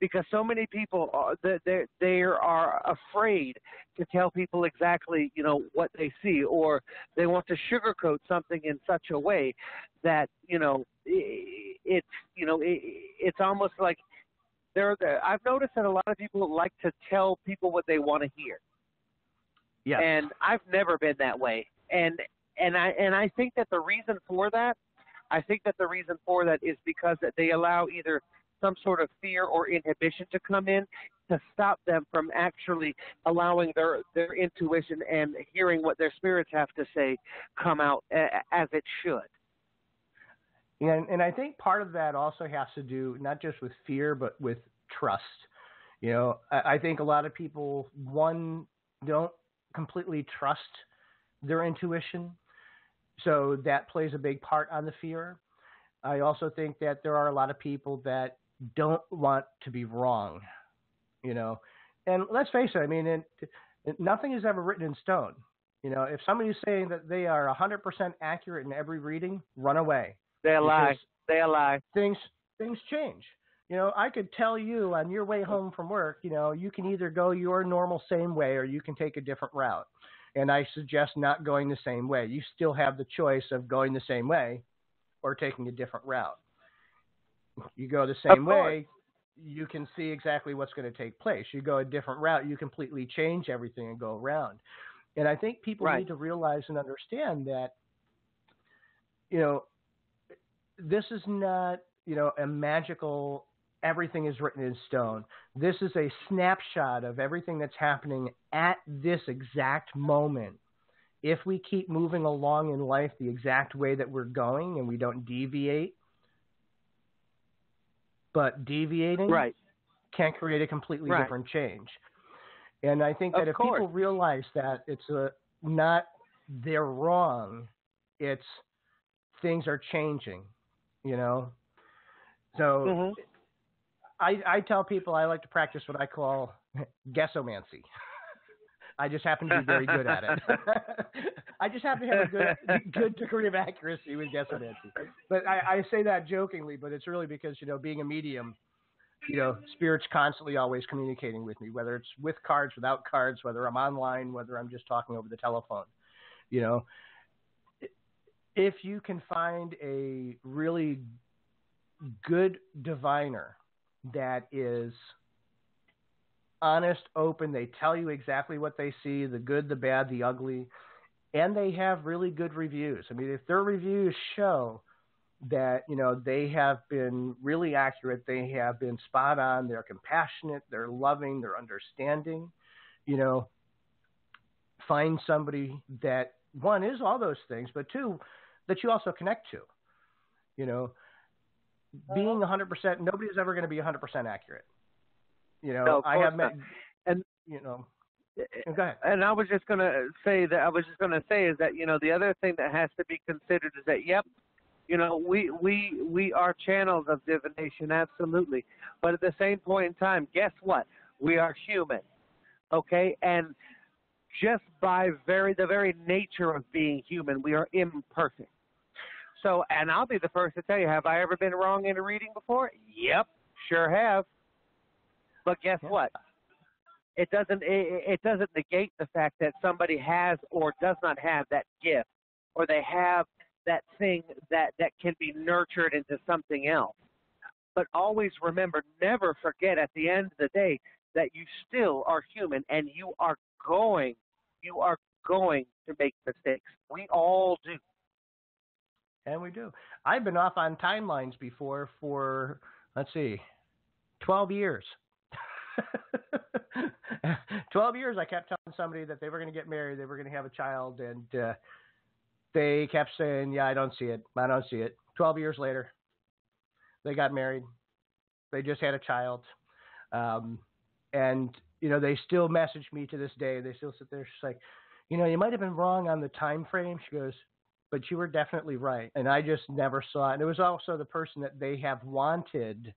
because so many people are they they they are afraid to tell people exactly you know what they see or they want to sugarcoat something in such a way that you know it's you know i it's almost like they're I've noticed that a lot of people like to tell people what they want to hear yes. and I've never been that way. And and I and I think that the reason for that, I think that the reason for that is because that they allow either some sort of fear or inhibition to come in to stop them from actually allowing their their intuition and hearing what their spirits have to say come out a, as it should. And and I think part of that also has to do not just with fear, but with trust. You know, I, I think a lot of people one don't completely trust their intuition, so that plays a big part on the fear. I also think that there are a lot of people that don't want to be wrong. You know, and let's face it. I mean, it, it, nothing is ever written in stone. You know, if somebody's saying that they are 100% accurate in every reading, run away They lie. They lie. things things change. You know, I could tell you on your way home from work, you know, you can either go your normal same way or you can take a different route. And I suggest not going the same way. You still have the choice of going the same way or taking a different route. You go the same way, you can see exactly what's going to take place. You go a different route, you completely change everything and go around. And I think people Right. need to realize and understand that, you know, this is not, you know, a magical everything is written in stone. This is a snapshot of everything that's happening at this exact moment. If we keep moving along in life the exact way that we're going and we don't deviate, but deviating Right. can create a completely Right. different change. And I think that Of if course. people realize that it's a not they're wrong, it's things are changing, you know. So Mhm. I I tell people I like to practice what I call guessomancy. I just happen to be very good at it. I just happen to have a good good degree of accuracy with guessomancy. But I, I say that jokingly, but it's really because you know being a medium, you know, spirit's constantly always communicating with me, whether it's with cards, without cards, whether I'm online, whether I'm just talking over the telephone. You know, if you can find a really good diviner that is honest, open, they tell you exactly what they see, the good, the bad, the ugly, and they have really good reviews. I mean, if their reviews show that, you know, they have been really accurate, they have been spot on, they're compassionate, they're loving, they're understanding, you know, find somebody that one is all those things, but two, that you also connect to. You know, being uh-huh. 100%, nobody's ever going to be 100% accurate. You know, No, I have met. And- you know. And I was just gonna say that I was just gonna say is that you know the other thing that has to be considered is that yep, you know we we we are channels of divination absolutely, but at the same point in time, guess what? We are human, okay? And just by very the very nature of being human, we are imperfect. So, and I'll be the first to tell you, have I ever been wrong in a reading before? Yep, sure have. But guess Yeah. what? It doesn't it, it doesn't negate the fact that somebody has or does not have that gift, or they have that thing that that can be nurtured into something else. but always remember, never forget at the end of the day that you still are human and you are going, you are going to make mistakes. We all do. And we do. I've been off on timelines before for, let's see, 12 years. 12 years I kept telling somebody that they were going to get married, they were going to have a child, and uh, they kept saying, Yeah, I don't see it. I don't see it. 12 years later, they got married. They just had a child. Um, and, you know, they still message me to this day. They still sit there. She's like, You know, you might have been wrong on the time frame. She goes, But you were definitely right. And I just never saw it. And it was also the person that they have wanted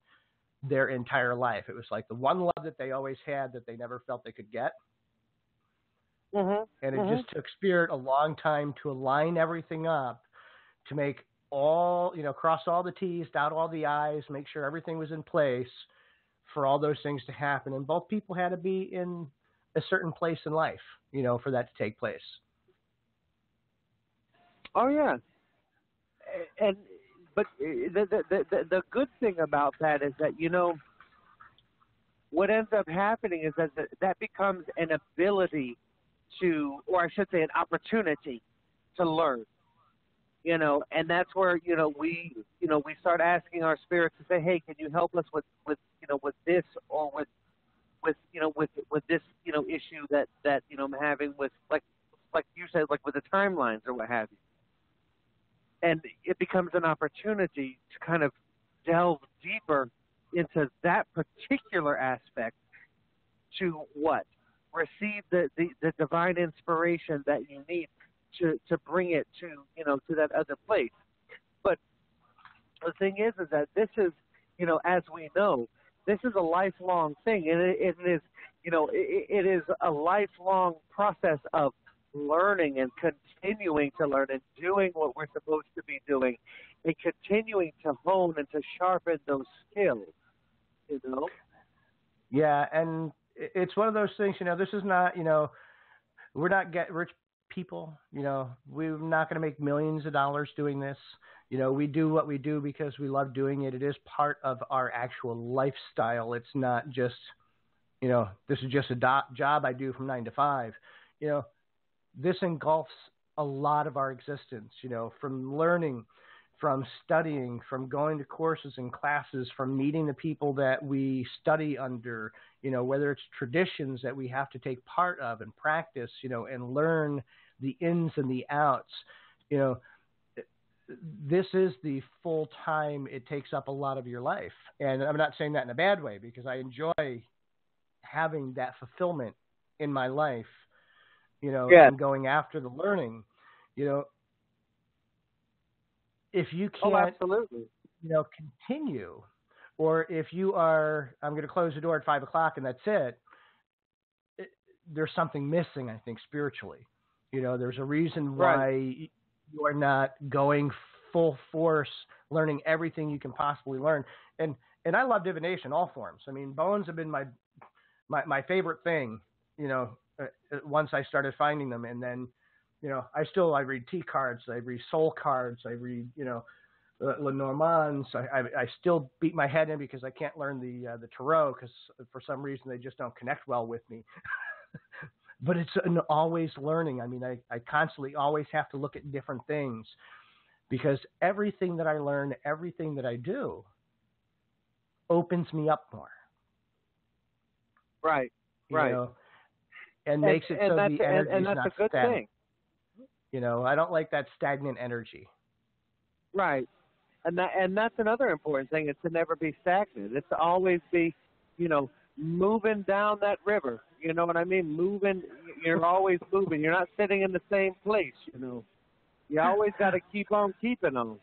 their entire life. It was like the one love that they always had that they never felt they could get. Mm-hmm. And it Mhm. just took Spirit a long time to align everything up to make all, you know, cross all the T's, dot all the I's, make sure everything was in place for all those things to happen. And both people had to be in a certain place in life, you know, for that to take place. Oh yeah, and but eh, the the the the, the good thing about that is that you know what ends up happening is that that- that becomes an ability to, or I should say, an opportunity to learn. You know, and that's where you know we you know we start asking our spirits to say, hey, can you help us with with you know with this or with with you know with with this you know issue that that you know I'm having with like like you said like with the timelines or what have you and it becomes an opportunity to kind of delve deeper into that particular aspect to what? Receive the, the, the divine inspiration that you need to, to bring it to you know to that other place. But the thing is is that this is you know as we know this is a lifelong thing and it, it is you know it, it is a lifelong process of learning and continuing to learn and doing what we're supposed to be doing and continuing to hone and to sharpen those skills. You know? Yeah, and it's one of those things, you know, this is not, you know, we're not get rich people, you know, we're not going to make millions of dollars doing this. You know, we do what we do because we love doing it. It is part of our actual lifestyle. It's not just, you know, this is just a do- job I do from nine to five. You know, this engulfs a lot of our existence, you know, from learning, from studying, from going to courses and classes, from meeting the people that we study under, you know, whether it's traditions that we have to take part of and practice, you know, and learn the ins and the outs, you know, this is the full time it takes up a lot of your life. And I'm not saying that in a bad way because I enjoy having that fulfillment in my life, you know, Yeah. and going after the learning, you know. If you Oh, can't absolutely. you know, continue, or if you are, I'm going to close the door at five o'clock and that's it, it there's something missing, I think, spiritually. You know, there's a reason why Right. you are not going full force, learning everything you can possibly learn. And and I love divination, all forms. I mean, bones have been my my my favorite thing. You know, once I started finding them, and then, you know, I still I read T cards, I read soul cards, I read, you know, uh, Lenormands. I, I, I still beat my head in because I can't learn the uh, the tarot because for some reason they just don't connect well with me. but it's an always learning. I mean, I, I constantly always have to look at different things because everything that I learn, everything that I do, opens me up more. Right. You Right. Know, and, makes it and so that's, the energy and is that's not a good stagnant. thing. You know, I don't like that stagnant energy. Right. And that and that's another important thing is to never be stagnant. It's to always be, you know, moving down that river. You know what I mean? Moving you're always moving. You're not sitting in the same place, you know. You always gotta keep on keeping on.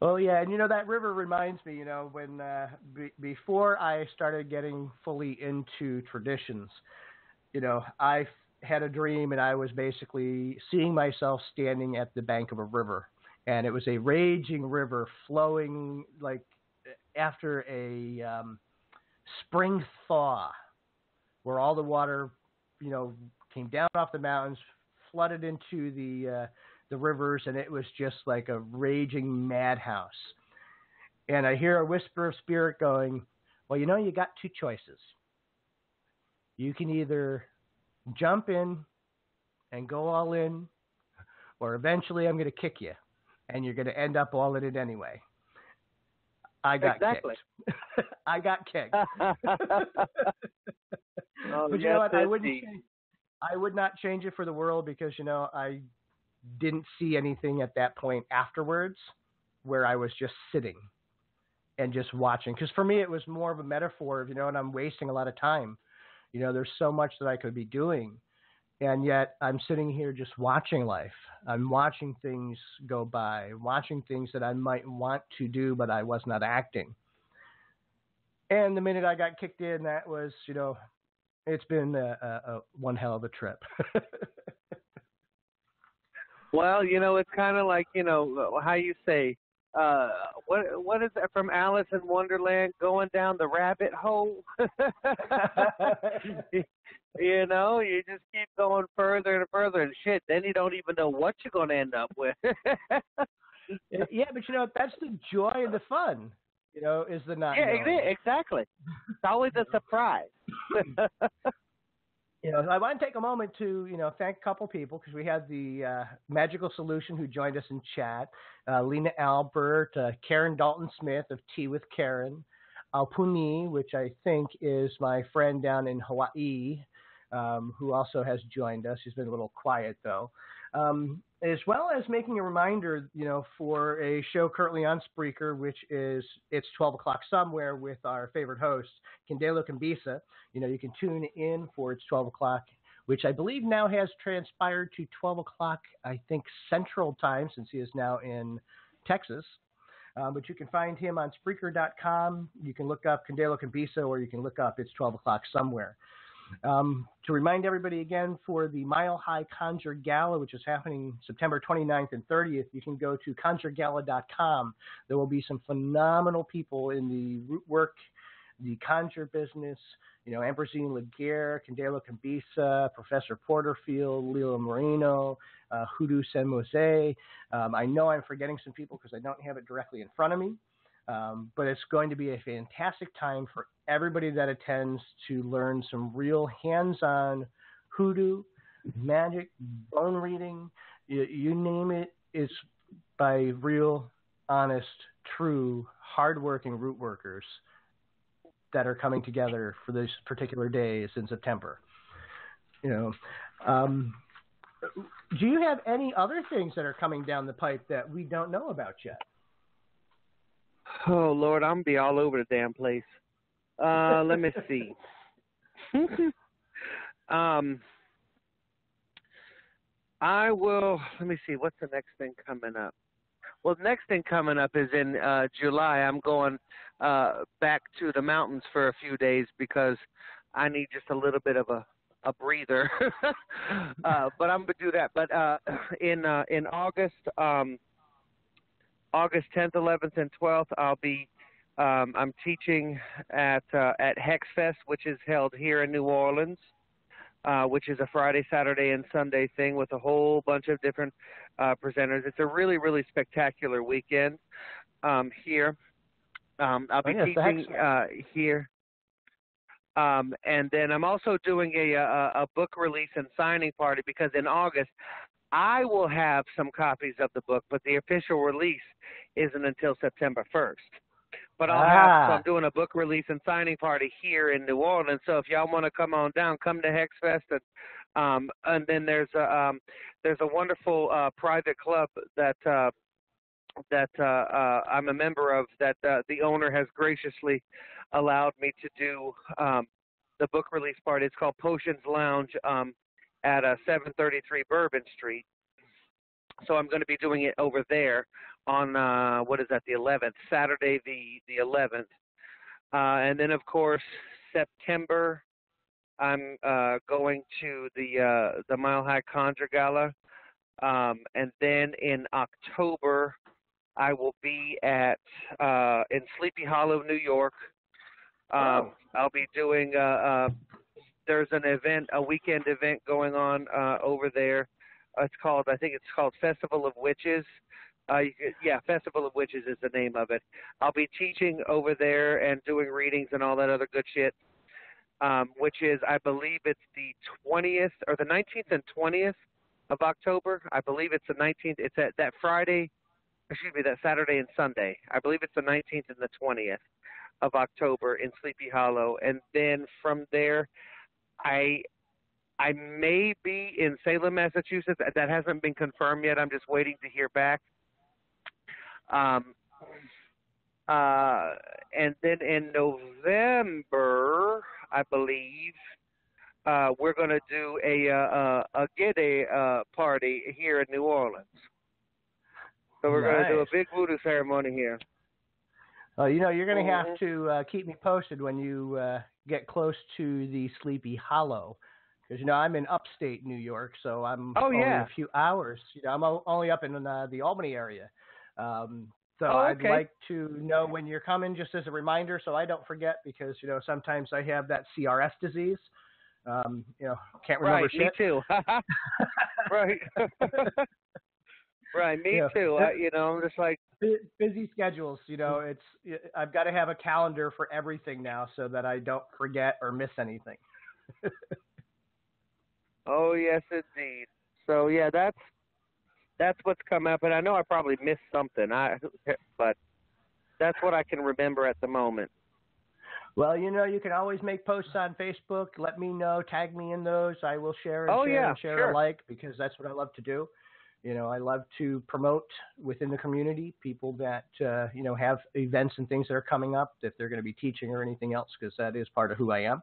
Oh yeah, and you know that river reminds me, you know, when uh, be, before I started getting fully into traditions, you know, I had a dream and I was basically seeing myself standing at the bank of a river, and it was a raging river flowing like after a um, spring thaw, where all the water, you know, came down off the mountains, flooded into the uh, the rivers, and it was just like a raging madhouse. and I hear a whisper of spirit going, "Well, you know, you got two choices. You can either jump in and go all in, or eventually I'm going to kick you, and you're going to end up all in it anyway." I got exactly. kicked. I got kicked. oh, but you know what? I wouldn't. Change, I would not change it for the world because you know I didn't see anything at that point afterwards where I was just sitting and just watching. Because for me, it was more of a metaphor of you know, and I'm wasting a lot of time. You know, there's so much that I could be doing, and yet I'm sitting here just watching life. I'm watching things go by, watching things that I might want to do, but I was not acting. And the minute I got kicked in, that was, you know, it's been a, a, a one hell of a trip. Well, you know, it's kind of like you know how you say, uh, what what is that from Alice in Wonderland? Going down the rabbit hole. you know, you just keep going further and further, and shit. Then you don't even know what you're going to end up with. yeah, but you know that's the joy and the fun. You know, is the not. yeah, knowing. exactly. It's always a surprise. You know, I want to take a moment to you know thank a couple people because we had the uh, Magical Solution who joined us in chat, uh, Lena Albert, uh, Karen Dalton Smith of Tea with Karen, Alpuni, which I think is my friend down in Hawaii, um, who also has joined us. She's been a little quiet though. Um, as well as making a reminder, you know, for a show currently on Spreaker, which is it's 12 o'clock somewhere with our favorite host, Candelo Cambisa. You know, you can tune in for it's 12 o'clock, which I believe now has transpired to 12 o'clock, I think, Central Time, since he is now in Texas. Um, but you can find him on Spreaker.com. You can look up Candelo Cambisa, or you can look up It's 12 o'clock somewhere. Um, to remind everybody again, for the Mile High Conjure Gala, which is happening September 29th and 30th, you can go to conjuregala.com. There will be some phenomenal people in the root work, the conjure business. You know, Ambrosine Laguerre, Candelo Cambisa, Professor Porterfield, Leo Marino, uh, Hoodoo Sen Moise. Um, I know I'm forgetting some people because I don't have it directly in front of me. Um, but it's going to be a fantastic time for everybody that attends to learn some real hands-on hoodoo, magic, bone reading, you, you name it. It's by real, honest, true, hardworking root workers that are coming together for these particular days in September. You know, um, do you have any other things that are coming down the pipe that we don't know about yet? Oh Lord, I'm gonna be all over the damn place. Uh, let me see. um, I will. Let me see. What's the next thing coming up? Well, the next thing coming up is in uh, July. I'm going uh, back to the mountains for a few days because I need just a little bit of a a breather. uh, but I'm gonna do that. But uh, in uh, in August, um, August 10th, 11th, and 12th, I'll be um, I'm teaching at uh, at Hexfest, which is held here in New Orleans, uh, which is a Friday, Saturday, and Sunday thing with a whole bunch of different uh, presenters. It's a really, really spectacular weekend um, here. Um, I'll be Oh, yes, teaching uh, here. Um, and then I'm also doing a, a, a book release and signing party because in August I will have some copies of the book, but the official release isn't until September 1st. But I'll have, so Ah. I'm doing a book release and signing party here in New Orleans. So if y'all want to come on down, come to Hexfest. And, um, and then there's a, um, there's a wonderful uh, private club that uh, that uh, uh, I'm a member of that uh, the owner has graciously allowed me to do um, the book release party. It's called Potions Lounge um, at uh, 733 Bourbon Street. So I'm going to be doing it over there on uh, what is that? The 11th, Saturday the the 11th, uh, and then of course September. I'm uh, going to the uh, the Mile High Conjure Gala, um, and then in October I will be at uh, in Sleepy Hollow, New York. Um, I'll be doing. Uh, uh, there's an event, a weekend event going on uh, over there. Uh, it's called, I think it's called Festival of Witches. Uh, yeah, Festival of Witches is the name of it. I'll be teaching over there and doing readings and all that other good shit. Um, which is, I believe, it's the 20th or the 19th and 20th of October. I believe it's the 19th. It's at that Friday, excuse me, that Saturday and Sunday. I believe it's the 19th and the 20th of October in Sleepy Hollow, and then from there, I I may be in Salem, Massachusetts. That hasn't been confirmed yet. I'm just waiting to hear back. Um, uh, and then in November, I believe, uh, we're going to do a uh, a Gede uh, party here in New Orleans. So we're going to do a big voodoo ceremony here. Uh, you know, you're going to have to uh, keep me posted when you uh, get close to the Sleepy Hollow, because you know I'm in upstate New York, so I'm Oh, only yeah. a few hours. You know, I'm only up in uh, the Albany area. Um, so Oh, I'd like to know when you're coming, just as a reminder, so I don't forget, because you know sometimes I have that CRS disease. Um, you know, can't remember Right, me too. right. right, me Yeah. too. I, you know, I'm just like, busy schedules you know mm. it's i've got to have a calendar for everything now so that i don't forget or miss anything oh yes, indeed. So yeah, that's that's what's come up, and I know I probably missed something. I, but that's what I can remember at the moment. well you know you can always make posts on facebook let me know tag me in those i will share and Oh, share yeah, and share sure. alike because that's what i love to do you know i love to promote within the community people that uh, you know have events and things that are coming up if they're going to be teaching or anything else because that is part of who i am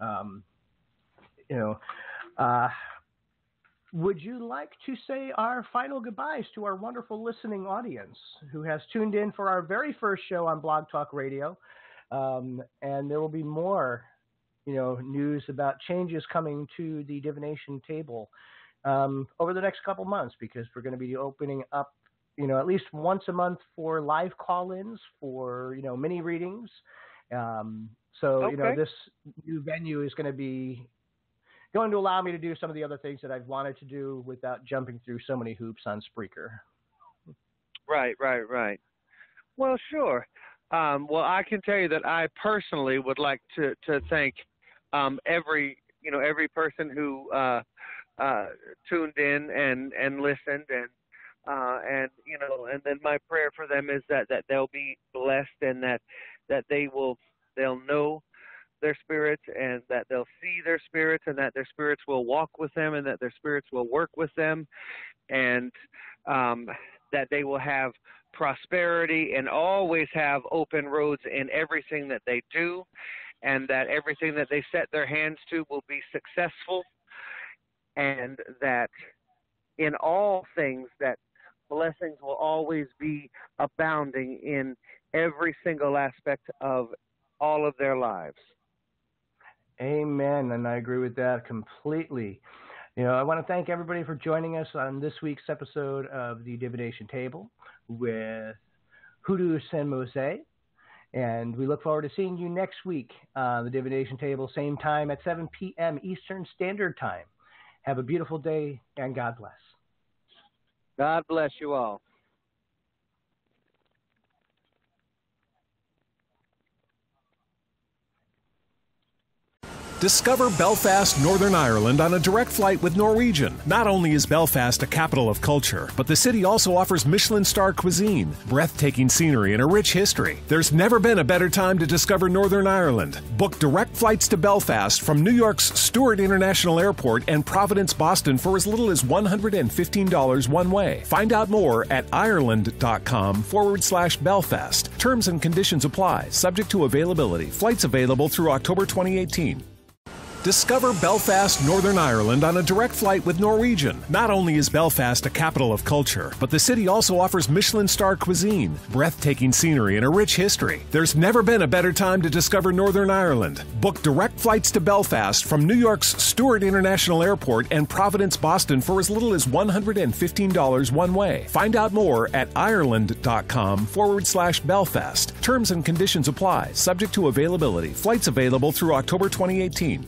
um, you know uh, would you like to say our final goodbyes to our wonderful listening audience who has tuned in for our very first show on Blog Talk Radio? Um, and there will be more, you know, news about changes coming to the divination table um, over the next couple months because we're going to be opening up, you know, at least once a month for live call-ins for you know mini readings. Um, so you know, this new venue is going to be going to allow me to do some of the other things that I've wanted to do without jumping through so many hoops on Spreaker. Right, right, right. Well, sure. Um, well, I can tell you that I personally would like to to thank um, every you know every person who uh, uh, tuned in and and listened and uh, and you know and then my prayer for them is that that they'll be blessed and that that they will they'll know their spirits and that they'll see their spirits and that their spirits will walk with them and that their spirits will work with them and um, that they will have prosperity and always have open roads in everything that they do, and that everything that they set their hands to will be successful, and that in all things that blessings will always be abounding in every single aspect of all of their lives. Amen. And I agree with that completely. You know, I want to thank everybody for joining us on this week's episode of the Divination Table with Hoodoo Sen Moise. And we look forward to seeing you next week on the Divination Table, same time at 7 p.m. Eastern Standard Time. Have a beautiful day and God bless. God bless you all. Discover Belfast, Northern Ireland on a direct flight with Norwegian. Not only is Belfast a capital of culture, but the city also offers Michelin star cuisine, breathtaking scenery, and a rich history. There's never been a better time to discover Northern Ireland. Book direct flights to Belfast from New York's Stewart International Airport and Providence, Boston for as little as $115 one way. Find out more at ireland.com forward slash Belfast. Terms and conditions apply, subject to availability. Flights available through October 2018. Discover Belfast, Northern Ireland on a direct flight with Norwegian. Not only is Belfast a capital of culture, but the city also offers Michelin star cuisine, breathtaking scenery, and a rich history. There's never been a better time to discover Northern Ireland. Book direct flights to Belfast from New York's Stewart International Airport and Providence, Boston for as little as $115 one way. Find out more at ireland.com forward slash Belfast. Terms and conditions apply, subject to availability. Flights available through October 2018.